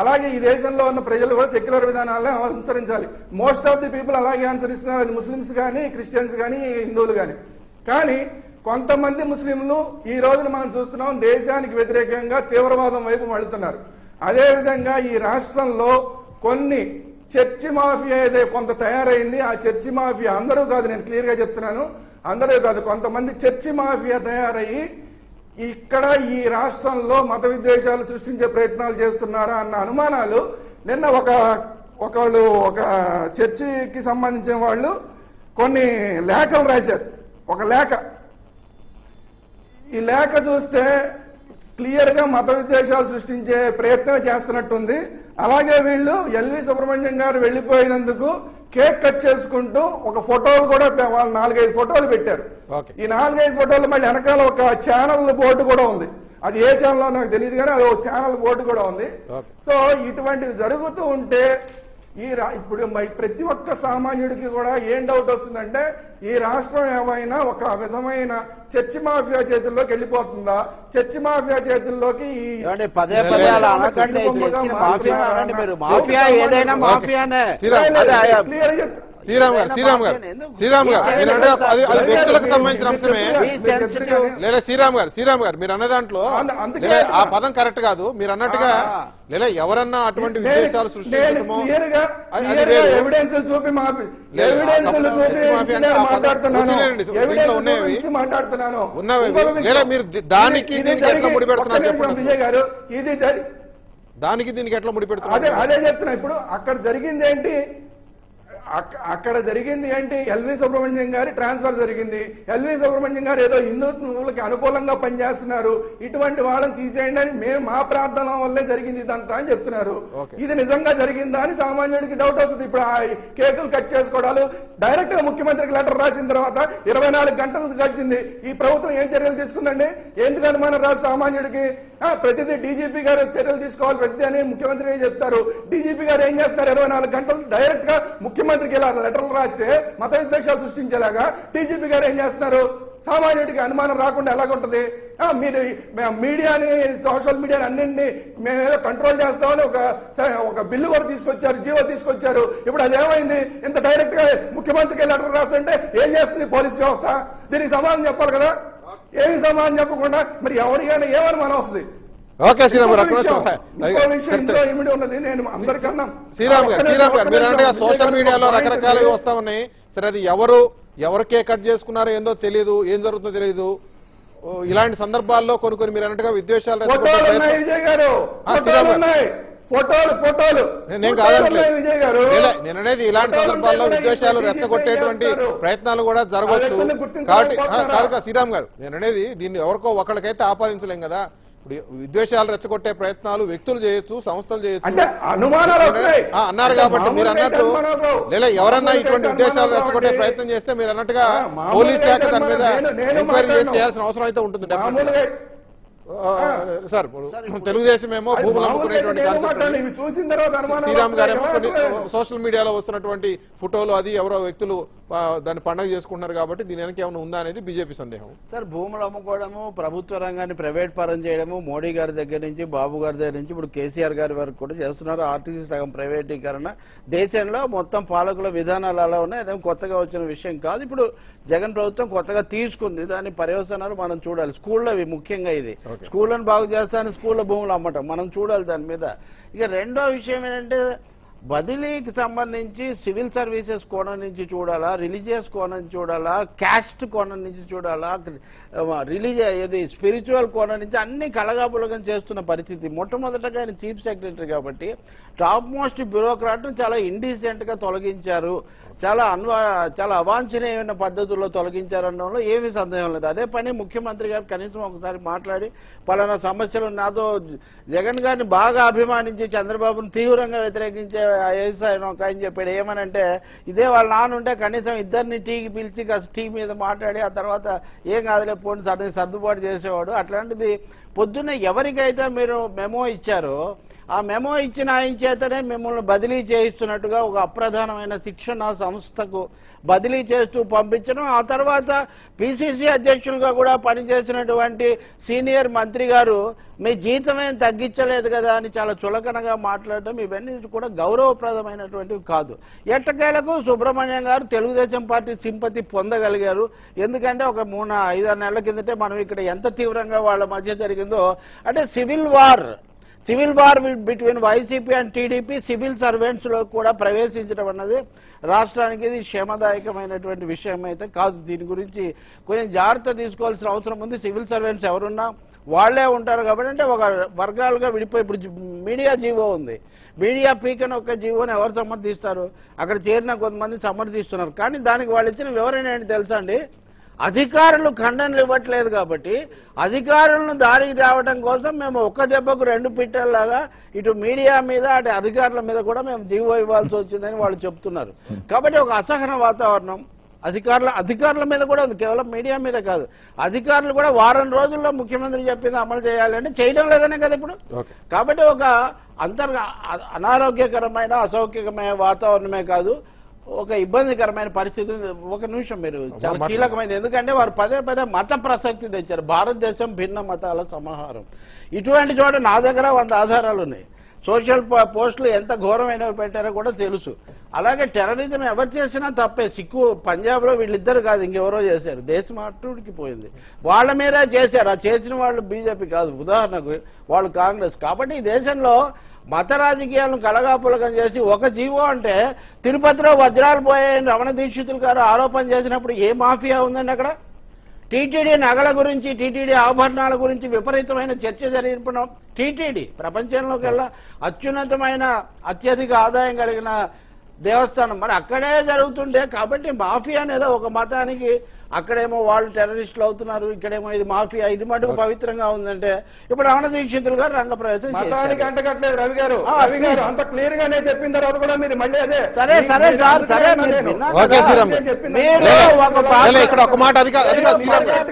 అలాగే ఈ దేశంలో ఉన్న ప్రజలు కూడా సెక్యులర్ విధానాలను అనుసరించాలి. మోస్ట్ ఆఫ్ ది పీపుల్ అలాగే అనుసరిస్తున్నారు. అది ముస్లిమ్స్ కానీ క్రిస్టియన్స్ కానీ హిందువులు కానీ. కానీ కొంతమంది ముస్లింలు ఈ రోజున మనం చూస్తున్నాం దేశానికి వ్యతిరేకంగా తీవ్రవాదం వైపు మళ్తున్నారు అదే విధంగా ఈ రాష్ట్రంలో కొన్ని చర్చి మాఫియా ఏదో కొంత తయారైంది ఆ చర్చి మాఫియా అందరూ కాదు నేను క్లియర్గా చెప్తున్నాను. అందరూ కాదు కొంతమంది చర్చి మాఫియా తయారయ్యి ఇక్కడ ఈ రాష్ట్రంలో మత విద్వేషాలు సృష్టించే ప్రయత్నాలు చేస్తున్నారా అన్న అనుమానాలు. నిన్న ఒక ఒకళ్ళు ఒక చర్చికి సంబంధించిన వాళ్ళు కొన్ని లేఖలు రాశారు. ఒక లేఖ. ఈ లేఖ చూస్తే క్లియర్గా మత విద్వేషాలు సృష్టించే ప్రయత్నం చేస్తున్నట్టుంది. అలాగే వీళ్ళు ఎల్వి సుబ్రహ్మణ్యం గారు వెళ్ళిపోయినందుకు కేక్ కట్ చేసుకుంటూ ఒక ఫోటోలు కూడా వాళ్ళు నాలుగైదు ఫోటోలు పెట్టారు. ఈ నాలుగైదు ఫోటోలు మళ్ళీ వెనకాల ఒక ఛానల్ బోర్డు కూడా ఉంది అది ఏ ఛానల్ నాకు తెలియదు కానీ అది ఒక ఛానల్ బోర్డు కూడా ఉంది. సో ఇటువంటివి జరుగుతూ ఉంటే ఈ రా ఇప్పుడు ప్రతి ఒక్క సామాన్యుడికి కూడా ఏం డౌట్ వస్తుందంటే ఈ రాష్ట్రం ఏమైనా ఒక విధమైన చర్చి మాఫియా చేతుల్లోకి వెళ్ళిపోతుందా? చర్చి మాఫియా చేతుల్లోకి పదే పదే మాఫియా ఏదైనా మాఫియానే. క్లియర్ శ్రీరామ్ గారు శ్రీరామ్ గారు శ్రీరామ్ గారు మీరు అంటే అది అది వ్యక్తులకు సంబంధించిన అంశమే. లేదా శ్రీరామ్ గారు శ్రీరామ్ గారు మీరు అన్న దాంట్లో ఆ. పదం కరెక్ట్ కాదు. మీరు అన్నట్టుగా. లేదా ఎవరన్నా అటువంటి విశేషాలు సృష్టించడమో ఉన్నవి. లేదా మీరు దానికి దీనికి ఎట్లా చెప్పండి జరి- దానికి దీనికి ఎట్లా అదే అదే చెప్తున్నా. ఇప్పుడు అక్కడ జరిగింది ఏంటి? అక్కడ జరిగింది ఏంటి? ఎల్వి సుబ్రహ్మణ్యం గారి ట్రాన్స్ఫర్ జరిగింది. ఎల్వి సుబ్రహ్మణ్యం గారు ఏదో హిందుత్వులకి అనుకూలంగా పనిచేస్తున్నారు. ఇటువంటి వాళ్ళని తీసేయండి అని మేము మా ప్రార్థన వల్లే జరిగింది ఇదంతా అని చెప్తున్నారు. ఇది నిజంగా జరిగిందా అని సామాన్యుడికి డౌట్ వస్తుంది. ఇప్పుడు కేకులు కట్ చేసుకోవడాలు డైరెక్ట్గా ముఖ్యమంత్రికి లెటర్ రాసిన తర్వాత ఇరవై నాలుగు గంటలు గడిచింది ఈ ప్రభుత్వం ఏం చర్యలు తీసుకుందండి? ఎందుకు అనుమానం రాదు సామాన్యుడికి? ప్రతిదీ డీజీపీ గారు చర్యలు తీసుకోవాలి. ప్రతిదీ అని ముఖ్యమంత్రి చెప్తారు. డీజీపీ గారు ఏం చేస్తారు ఇరవై నాలుగు గంటలు డైరెక్ట్గా ముఖ్యమంత్రికి ఇలా లెటర్లు రాస్తే మత విద్వేషాలు సృష్టించేలాగా డీజీపీ గారు ఏం చేస్తున్నారు? సామాన్యుడికి అనుమానం రాకుండా ఎలాగుంటది? మీరు మీడియాని సోషల్ మీడియాని అన్నింటినీ మేమేదో కంట్రోల్ చేస్తామని ఒక ఒక బిల్లు కూడా తీసుకొచ్చారు జీవో తీసుకొచ్చారు. ఇప్పుడు అది ఏమైంది? ఇంత డైరెక్ట్గా ముఖ్యమంత్రికి లెటర్ రాస్తుంటే ఏం చేస్తుంది పోలీస్ వ్యవస్థ? దీనికి సమాధానం చెప్పాలి కదా. ఏమి సమాధానం చెప్పకుండా మరి ఎవరికైనా వస్తుంది? ఓకే శ్రీరామ్ గారు ఇందులో ఇమిడి ఉన్నది నేను అందరికన్నా శ్రీరామ్ గారు శ్రీరామ్ గారు మీరు. సోషల్ మీడియాలో రకరకాలవి. వస్తా ఉన్నాయి. సరే అది ఎవరు ఎవరికే కట్ చేసుకున్నారో ఏందో తెలియదు ఏం జరుగుతుందో తెలియదు ఇలాంటి సందర్భాల్లో కొన్ని కొన్ని మీరు అన్నట్టుగా విద్వేషాలు ఫోటోలు ఫోటోలు విజయ్ గారు లేదా, నేను అనేది ఇలాంటి సందర్భాల్లో విద్వేషాలు రెచ్చగొట్టేటువంటి. ప్రయత్నాలు కూడా జరగవచ్చు? కాబట్టి కాదు కాదు శ్రీరామ్ గారు నేను అనేది దీన్ని ఎవరికో ఒకళ్ళకైతే ఆపాదించలేం కదా ఇప్పుడు విద్వేషాలు రెచ్చగొట్టే ప్రయత్నాలు వ్యక్తులు చేయొచ్చు సంస్థలు చేయొచ్చు అన్నారు కాబట్టి మీరు అన్నట్టు. లేదా ఎవరన్నా ఇటువంటి ఉద్దేశాలు రెచ్చగొట్టే. ప్రయత్నం చేస్తే మీరు అన్నట్టుగా పోలీస్ శాఖ దాని మీద ఎంక్వైరీ చేసి. చేయాల్సిన అవసరం అయితే ఉంటుంది సార్ తెలుగుదేశం ఏమో భూములు అమ్ముకునేటువంటి శ్రీరామ్ గారేమో. కొన్ని? సోషల్ మీడియాలో వస్తున్నటువంటి ఫోటోలు అది ఎవరో వ్యక్తులు దాన్ని పండగ చేసుకుంటున్నారు కాబట్టి దీని వెనక ఏమైనా ఉందా అనేది బీజేపీ సందేహం. సార్ భూములు అమ్ముకోవడము ప్రభుత్వ రంగాన్ని ప్రైవేట్ పరం చేయడము మోడీ గారి దగ్గర నుంచి బాబు గారి దగ్గర నుంచి ఇప్పుడు కేసీఆర్ గారి వరకు కూడా చేస్తున్నారు. ఆర్టీసీ సగం ప్రైవేటీకరణ. దేశంలో మొత్తం పాలకుల విధానాలు అలా ఉన్నాయి. అదేం కొత్తగా వచ్చిన విషయం కాదు. ఇప్పుడు జగన్ ప్రభుత్వం కొత్తగా తీసుకుంది. దాని పర్యవసనాలు మనం చూడాలి. స్కూల్లో ముఖ్యంగా ఇది. స్కూళ్ళను బాగు చేస్తాను స్కూల్లో భూములు అమ్మటం. మనం చూడాలి దాని మీద. ఇక రెండో విషయం ఏంటంటే బదిలీకి సంబంధించి సివిల్ సర్వీసెస్ కోణం నుంచి చూడాలా రిలీజియస్ కోణం చూడాలా క్యాస్ట్ కోణం నుంచి చూడాలా రిలీజియ ఇది స్పిరిచువల్ కోణం నుంచి అన్ని కలగాపులగం చేస్తున్న పరిస్థితి. మొట్టమొదటగా ఆయన చీఫ్ సెక్రటరీ కాబట్టి టాప్ మోస్ట్ బ్యూరోక్రాట్ను చాలా ఇండీసెంట్గా తొలగించారు. చాలా అన్వా చాలా అవాంఛనీయమైన పద్ధతుల్లో తొలగించారనడంలో ఏమీ సందేహం లేదు. అదే పని ముఖ్యమంత్రి గారు కనీసం ఒకసారి మాట్లాడి పలానా సమస్యలు నాతో జగన్ గారిని బాగా అభిమానించి చంద్రబాబును తీవ్రంగా వ్యతిరేకించే ఐఎస్ ఆయన ఒక ఆయన చెప్పాడు. ఏమనంటే ఇదే వాళ్ళ నాన్న ఉంటే కనీసం ఇద్దరిని టీకి పిలిచి కాస్త టీ మీద మాట్లాడి ఆ తర్వాత ఏం కాదులే పోండి సర్ది సర్దుబాటు చేసేవాడు. అట్లాంటిది పొద్దున్న ఎవరికైతే మీరు మెమో ఇచ్చారో ఆ మెమో ఇచ్చిన ఆయన చేతనే మిమ్మల్ని బదిలీ చేయిస్తున్నట్టుగా ఒక అప్రధానమైన శిక్షణ సంస్థకు బదిలీ చేస్తూ పంపించడం. ఆ తర్వాత పిసిసి అధ్యక్షులుగా కూడా పనిచేసినటువంటి సీనియర్ మంత్రి గారు మీ జీతమేం తగ్గించలేదు కదా అని చాలా చులకనగా మాట్లాడడం ఇవన్నీ కూడా గౌరవప్రదమైనటువంటివి కాదు. ఎట్టకేలకు సుబ్రహ్మణ్యం గారు తెలుగుదేశం పార్టీ సింపతి పొందగలిగారు. ఎందుకంటే ఒక మూడు ఐదారు నెలల కిందటే మనం ఇక్కడ ఎంత తీవ్రంగా వాళ్ళ మధ్య జరిగిందో. అంటే civil war civil war between YCP and TDP civil సర్వెంట్స్లో కూడా ప్రవేశించడం అన్నది రాష్ట్రానికి ఇది క్షేమదాయకమైనటువంటి విషయం అయితే కాదు. దీని గురించి కొంచెం జాగ్రత్త తీసుకోవాల్సిన అవసరం ఉంది. సివిల్ సర్వెంట్స్ ఎవరున్నా వాళ్ళే ఉంటారు కాబట్టి అంటే ఒక వర్గాలుగా విడిపోయి ఇప్పుడు మీడియా జీవో ఉంది. మీడియా పీకన్ ఒక జీవోని ఎవరు సమర్థిస్తారు? అక్కడ చేరిన కొంతమంది సమర్థిస్తున్నారు. కానీ దానికి వాళ్ళు ఇచ్చిన వివరణ ఏంటి తెలుసా అండి? అధికారులు ఖండనలు ఇవ్వట్లేదు కాబట్టి అధికారులను దారికి తేవడం కోసం మేము ఒక్క దెబ్బకు రెండు పిట్టల్లాగా ఇటు మీడియా మీద అటు అధికారుల మీద కూడా మేము జీవో ఇవ్వాల్సి వచ్చిందని వాళ్ళు చెప్తున్నారు. కాబట్టి ఒక అసహన వాతావరణం అధికారుల అధికారుల మీద కూడా ఉంది. కేవలం మీడియా మీద కాదు. అధికారులు కూడా వారం రోజుల్లో ముఖ్యమంత్రి చెప్పింది అమలు చేయాలంటే చేయడం లేదనే కదా ఇప్పుడు. కాబట్టి ఒక అంతర్గ అనారోగ్యకరమైన అసౌక్యకరమైన వాతావరణమే కాదు. ఒక ఇబ్బందికరమైన పరిస్థితి ఒక నిమిషం మీరు చాలా. కీలకమైనది. ఎందుకంటే వారు పదే పదే మత ప్రసక్తి తెచ్చారు. భారతదేశం భిన్న మతాల సమాహారం. ఇటువంటి చోట నా దగ్గర వంద ఆధారాలు ఉన్నాయి. సోషల్ పోస్టులు ఎంత ఘోరమైనవి పెట్టారో కూడా తెలుసు. అలాగే టెర్రరిజం ఎవరు చేసినా తప్పే. సిక్కు పంజాబ్లో వీళ్ళిద్దరు కాదు ఇంకెవరో చేశారు. దేశం అట్టుడికి పోయింది. వాళ్ళ మీదే చేశారు. ఆ చేసిన వాళ్ళు బీజేపీ కాదు. ఉదాహరణకు వాళ్ళు కాంగ్రెస్. కాబట్టి ఈ దేశంలో మత రాజకీయాలను కలగాపులకం చేసి ఒక జీవో అంటే తిరుపతిలో వజ్రాలు పోయాయని రమణ దీక్షితులు గారు ఆరోపణ చేసినప్పుడు ఏ మాఫియా ఉందండి అక్కడ? టీటీడీ నగల గురించి టీటీడీ ఆభరణాల గురించి విపరీతమైన చర్చ జరిగిన టీటీడీ ప్రపంచంలోకెల్లా అత్యున్నతమైన అత్యధిక ఆదాయం కలిగిన దేవస్థానం. మరి అక్కడే జరుగుతుండే కాబట్టి మాఫియా అనేది ఒక మతానికి అక్కడేమో వాళ్ళు టెర్రరిస్టులు అవుతున్నారు ఇక్కడేమో ఇది మాఫియా ఇది మటుకు పవిత్రంగా ఉందంటే ఇప్పుడు రమణ దీక్షితులు గారు రంగప్రవేశం మతానికి చేశారు. అంటగట్లేదు రవి గారు. ఆ, రవి గారు. అంత క్లియర్ గానే చెప్పిన తర్వాత కూడా మీరు మళ్ళీ అదే సరే, సరే, సార్, సరే, మీరు ఇక్కడ ఒక మాట అధిక అధిక శ్రీరామ్. గారు.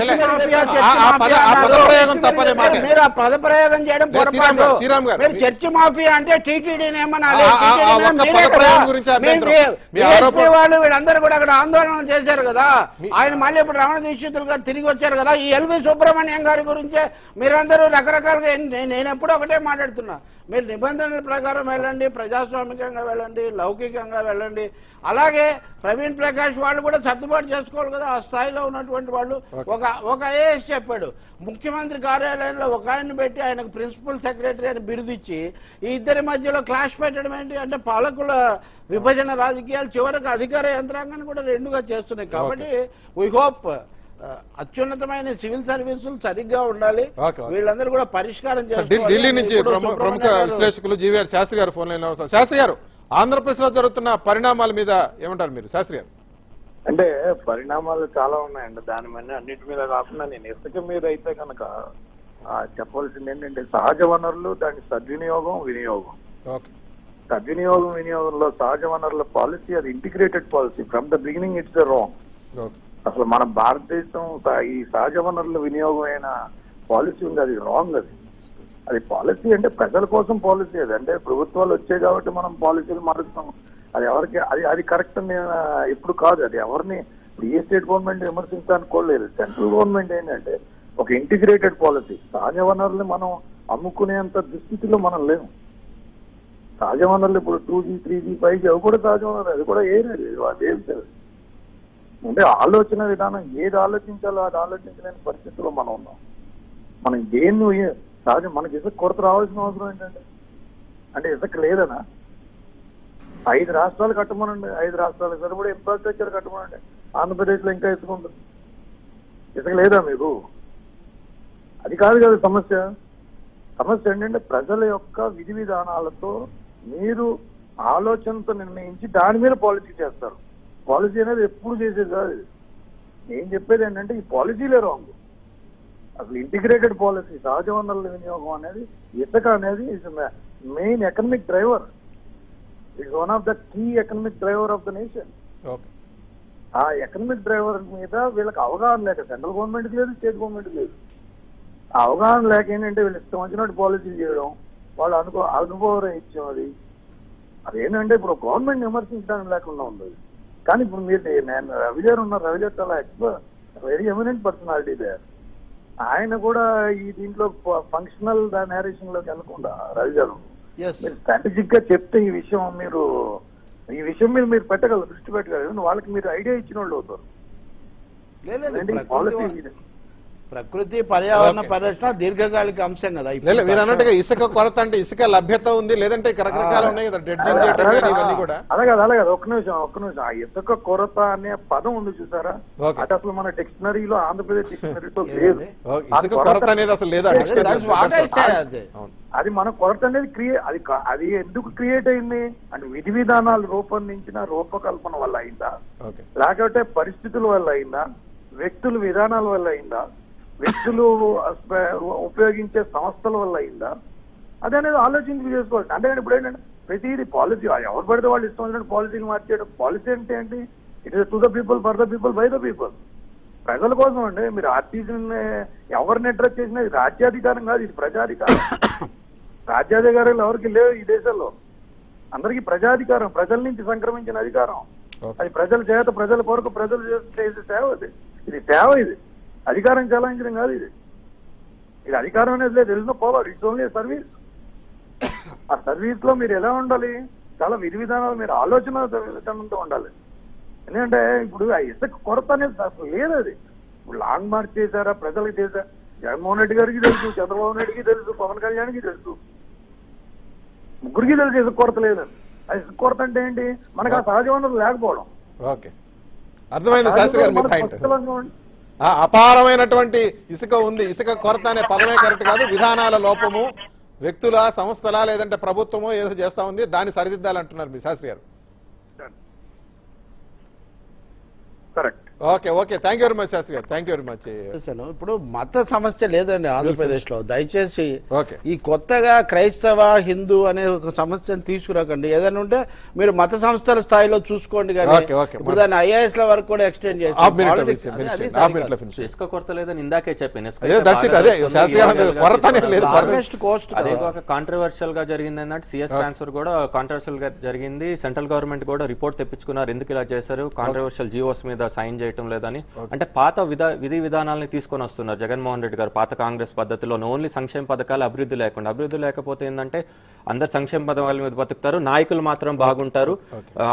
లే, ఆ- ఆ పద ఆ పద ప్రయోగం తప్పనే మాట. మీరు ఆ పద ప్రయోగం చేయడం గారు. మీరు చర్చి మాఫియా అంటే టీటీడీ ఏమనాలి వాళ్ళు వీళ్ళందరూ కూడా అక్కడ ఆందోళన చేశారు కదా. ఆయన మళ్ళీ ఇప్పుడు రమణ దీక్షితులు గారు తిరిగి వచ్చారు కదా. ఈ ఎల్వి సుబ్రహ్మణ్యం గారి గురించే మీరందరూ రకరకాలుగా ఏం- నేను ఎప్పుడూ ఒకటే మాట్లాడుతున్నా. మీరు నిబంధనల ప్రకారం వెళ్ళండి ప్రజాస్వామికంగా వెళ్ళండి లౌకికంగా వెళ్ళండి. అలాగే ప్రవీణ్ ప్రకాష్ వాళ్ళు కూడా సర్దుబాటు చేసుకోవాలి కదా ఆ స్థాయిలో ఉన్నటువంటి వాళ్ళు. ఒక ఒక ఐఏఎస్ చెప్పాడు ముఖ్యమంత్రి కార్యాలయంలో ఒక ఆయన్ని పెట్టి ఆయనకు ప్రిన్సిపల్ సెక్రటరీ అని బిరుదిచ్చి ఈ ఇద్దరి మధ్యలో క్లాష్ పెట్టడం ఏంటి అంటే పాలకుల విభజన రాజకీయాలు చివరకు అధికార యంత్రాంగాన్ని కూడా రెండుగా చేస్తున్నాయి. కాబట్టి వీ హోప్ అత్యున్నతమైన సివిల్ సర్వీసులు సరిగ్గా ఉండాలి. వీళ్ళందరూ కూడా పరిష్కారం ఢిల్లీ- నుంచి ప్రముఖ విశ్లేషకులు జీవీఆర్ శాస్త్రి గారు ఫోన్ లైన్లో ఉన్నారు. శాస్త్రి గారు ఆంధ్రప్రదేశ్లో జరుగుతున్న పరిణామాల మీద ఏమంటారు మీరు? శాస్త్రి గారు. అంటే పరిణామాలు చాలా ఉన్నాయండి. దాని మీద అన్నిటి మీద కాకుండా నేను ఇసుక మీద అయితే కనుక చెప్పవలసింది ఏంటంటే సహజ వనరులు దాని సద్వినియోగం వినియోగం. ఓకే. సద్వినియోగం వినియోగంలో సహజ వనరుల పాలసీ అది integrated policy from the beginning it's the wrong okay. అసలు మన భారతదేశం ఈ సహజ వనరుల వినియోగం అయిన పాలసీ ఉంది. అది రాంగ్ అది. అది పాలసీ అంటే ప్రజల కోసం పాలసీ అది. అంటే ప్రభుత్వాలు వచ్చాయి కాబట్టి మనం పాలసీలు మారుస్తాం అది ఎవరికి అది అది కరెక్ట్ నేను ఇప్పుడు కాదు. అది ఎవరిని ఇప్పుడు ఏ స్టేట్ గవర్నమెంట్ విమర్శించడానికి కూడా లేదు. సెంట్రల్ గవర్నమెంట్ ఏంటంటే ఒక ఇంటిగ్రేటెడ్ పాలసీ. సహజ వనరుల్ని మనం అమ్ముకునేంత దుస్థితిలో మనం లేము. సహజ వనరులు ఇప్పుడు two G three G five G అవి కూడా సహజ వనరులు. అది కూడా ఏరేది అదేం తెలియదు అంటే ఆలోచన విధానం ఏది ఆలోచించాలో అది ఆలోచించలేని పరిస్థితిలో మనం ఉన్నాం. మనం దేన్ని ఏ- సహజం మనకి ఇసుక కొరత రావాల్సిన అవసరం ఏంటంటే అంటే ఇసుక లేదనా? ఐదు రాష్ట్రాలు కట్టమనండి ఐదు రాష్ట్రాలకు సరిపడే ఇన్ఫ్రాస్ట్రక్చర్ కట్టమనండి. ఆంధ్రప్రదేశ్లో ఇంకా ఇసుక ఉంటుంది ఇసుక లేదా మీకు? అది కాదు కదా సమస్య. సమస్య ఏంటంటే ప్రజల యొక్క విధి విధానాలతో మీరు ఆలోచనతో నిర్ణయించి దాని మీద పాలసీ చేస్తారు. పాలసీ అనేది ఎప్పుడు చేసేది కాదు. నేను చెప్పేది ఏంటంటే ఈ పాలసీలే రాంగ్. అసలు ఇంటిగ్రేటెడ్ పాలసీ సహజ వనరుల వినియోగం అనేది ఇసుక అనేది is main economic driver it's one of the key economic driver of the nation ఆ ఎకనమిక్ డ్రైవర్ మీద వీళ్ళకి అవగాహన లేక సెంట్రల్ గవర్నమెంట్ లేదు స్టేట్ గవర్నమెంట్ లేదు. ఆ అవగాహన లేక ఏంటంటే వీళ్ళు ఇష్టం వచ్చినట్టు పాలసీలు చేయడం వాళ్ళు అనుకో అనుభవం ఇచ్చాం అది. అదేంటంటే ఇప్పుడు గవర్నమెంట్ విమర్శించడానికి లేకుండా ఉంది అది. కానీ ఇప్పుడు మీరు నేను రవి గారు ఉన్నారు. రవి గారు చాలా ఎక్స్పర్ట్ వెరీ ఎమినెంట్ పర్సనాలిటీ దే. ఆయన కూడా ఈ దీంట్లో ఫంక్షనల్ నేరేషన్లోకి వెళ్ళకుండా రవి గారు స్ట్రాటజిక్గా చెప్తే ఈ విషయం మీరు ఈ విషయం మీద మీరు పెట్టగలరు దృష్టి పెట్టగలరు. వాళ్ళకి మీరు ఐడియా ఇచ్చిన వాళ్ళు అవుతారు. పాలసీ ప్రకృతి పర్యావరణ. పరిరక్షణ దీర్ఘకాలిక అంశం కదా ఇప్పుడు లేదు మీరు అన్నట్టుగా ఇసుక కొరత అంటే ఇసుక లభ్యత ఉంది లేదంటే రకరకాలు ఉన్నాయి కదా డెడ్జింగ్ చేయటం ఇవన్నీ కూడా. అలాగే అలాగే ఒక్క నిమిషం ఒక్క నిమిషం. ఆ ఇసుక కొరత అనే పదం ఉంది చూసారా. అటు అసలు మన డిక్షనరీలో ఆంధ్రప్రదేశ్ డిక్షనరీలో లేదు. ఇసుక కొరత- అనేది అసలు లేదా? అదే, మన కొరత అనేది క్రియేట్ అది అది ఎందుకు క్రియేట్ అయింది? అంటే విధి విధానాలు రూపొందించిన రూపకల్పన వల్ల అయిందా? లేకపోతే పరిస్థితుల వల్ల అయిందా? వ్యక్తుల విధానాల వల్ల అయిందా? వ్యక్తులు ఉపయోగించే సంస్థల వల్ల అయిందా? అదే అనేది ఆలోచించి చేసుకోవాలి. అంటే ఇప్పుడు ఏంటంటే ప్రతిదీ పాలసీ ఎవరు పడితే వాళ్ళు ఇష్టం వచ్చినట్టు పాలసీని మార్చేయడం. పాలసీ అంటే ఏంటి? It is to the people for the people by the people ప్రజల కోసం అండి మీరు ఆర్టీసీని ఎవరిని అడ్రస్ చేసినా ఇది రాజ్యాధికారం కాదు ఇది ప్రజాధికారం. రాజ్యాధికారాలు ఎవరికి లేవు ఈ దేశంలో. అందరికీ ప్రజాధికారం ప్రజల నుంచి సంక్రమించిన అధికారం. అది ప్రజల చేత ప్రజల కొరకు ప్రజలు చేసే సేవ ఇది ఇది సేవ ఇది. అధికారం చలాయించడం కాదు ఇది. ఇది అధికారం అనేది లేదు. తెలిసిన పవర్ ఇట్స్ ఓన్లీ సర్వీస్ ఆ సర్వీస్లో మీరు ఎలా ఉండాలి? చాలా విధి విధానాలు మీరు ఆలోచన విధానంతో ఉండాలి. ఎందుకంటే ఇప్పుడు ఆ ఇసుక కొరత అనేది అసలు లేదు అది. ఇప్పుడు లాంగ్ మార్చ్ చేశారా? ప్రజలకు చేశారా జగన్మోహన్ రెడ్డి గారికి తెలుసు చంద్రబాబు నాయుడికి తెలుసు పవన్ కళ్యాణ్కి తెలుసు. ముగ్గురికి తెలుసు ఇసుక కొరత లేదని ఆ ఇసుక కొరత అంటే ఏంటి? మనకు ఆ సహజ వనరులు లేకపోవడం. ఓకే. అర్థమైంది శాస్త్రి గారు అపారమైనటువంటి ఇసుక ఉంది. ఇసుక కొరత అనే పదమే కరెక్ట్ కాదు. విధానాల లోపము వ్యక్తుల సంస్థల లేదంటే ప్రభుత్వము ఏదో చేస్తా ఉంది. దాన్ని సరిదిద్దాలంటున్నారు మీ శాస్త్రి గారు. Correct okay okay. Thank you very much Shastri గారు. Thank you very much. ఇప్పుడు మత సమస్య లేదండి ఆంధ్రప్రదేశ్లో దయచేసి. ఈ కొత్తగా క్రైస్తవ హిందూ అనే ఒక సమస్యను తీసుకురాకండి. ఏదైనా ఉంటే మీరు మత సంస్థల స్థాయిలో చూసుకోండి కానీ. ఇప్పుడు దాన్ని ఐఏఎస్ ల వరకు కూడా ఎక్స్టెండ్ చేసి ఇసుక కొరత లేదని ఇందాకే చెప్పాను. కాంట్రవర్షియల్గా జరిగింది ఏంటంటే సిఎస్ ట్రాన్స్ఫర్ కూడా కాంట్రవర్షియల్గా జరిగింది. సెంట్రల్ గవర్నమెంట్ కూడా రిపోర్ట్ తెప్పించుకున్నారు. ఎందుకు ఇలా చేశారు? కాంట్రవర్షియల్ జియోస్ మీద సైన్ చేయటం లేదని. అంటే పాత విధా విధి విధానాలని తీసుకొని వస్తున్నారు జగన్మోహన్ రెడ్డి గారు. పాత కాంగ్రెస్ పద్ధతిలో ఓన్లీ సంక్షేమ పథకాలు అభివృద్ధి లేకుండా అభివృద్ధి లేకపోతే ఏంటంటే అందరు సంక్షేమ పథకాల మీద బతుకుతారు నాయకులు మాత్రం బాగుంటారు.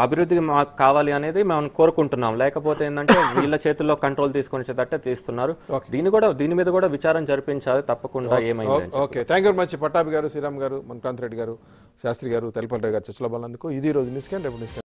అభివృద్ధి మాకు కావాలి అనేది మనం కోరుకుంటున్నాం. లేకపోతే ఏంటంటే వీళ్ళ చేతుల్లో కంట్రోల్ తీసుకొని వచ్చేటట్టే తీస్తున్నారు. దీని కూడా దీని మీద కూడా విచారం జరిపించాలి తప్పకుండా ఏమైంది. Okay. Thank you much Pattabhi గారు శ్రీరామ్ గారు మన్కాంత్ రెడ్డి గారు శాస్త్రి గారు తెలపల్లి గారు చర్చలో బాలందుకు ఇది రోజు న్యూస్ క్యాన్ రేపు న్యూస్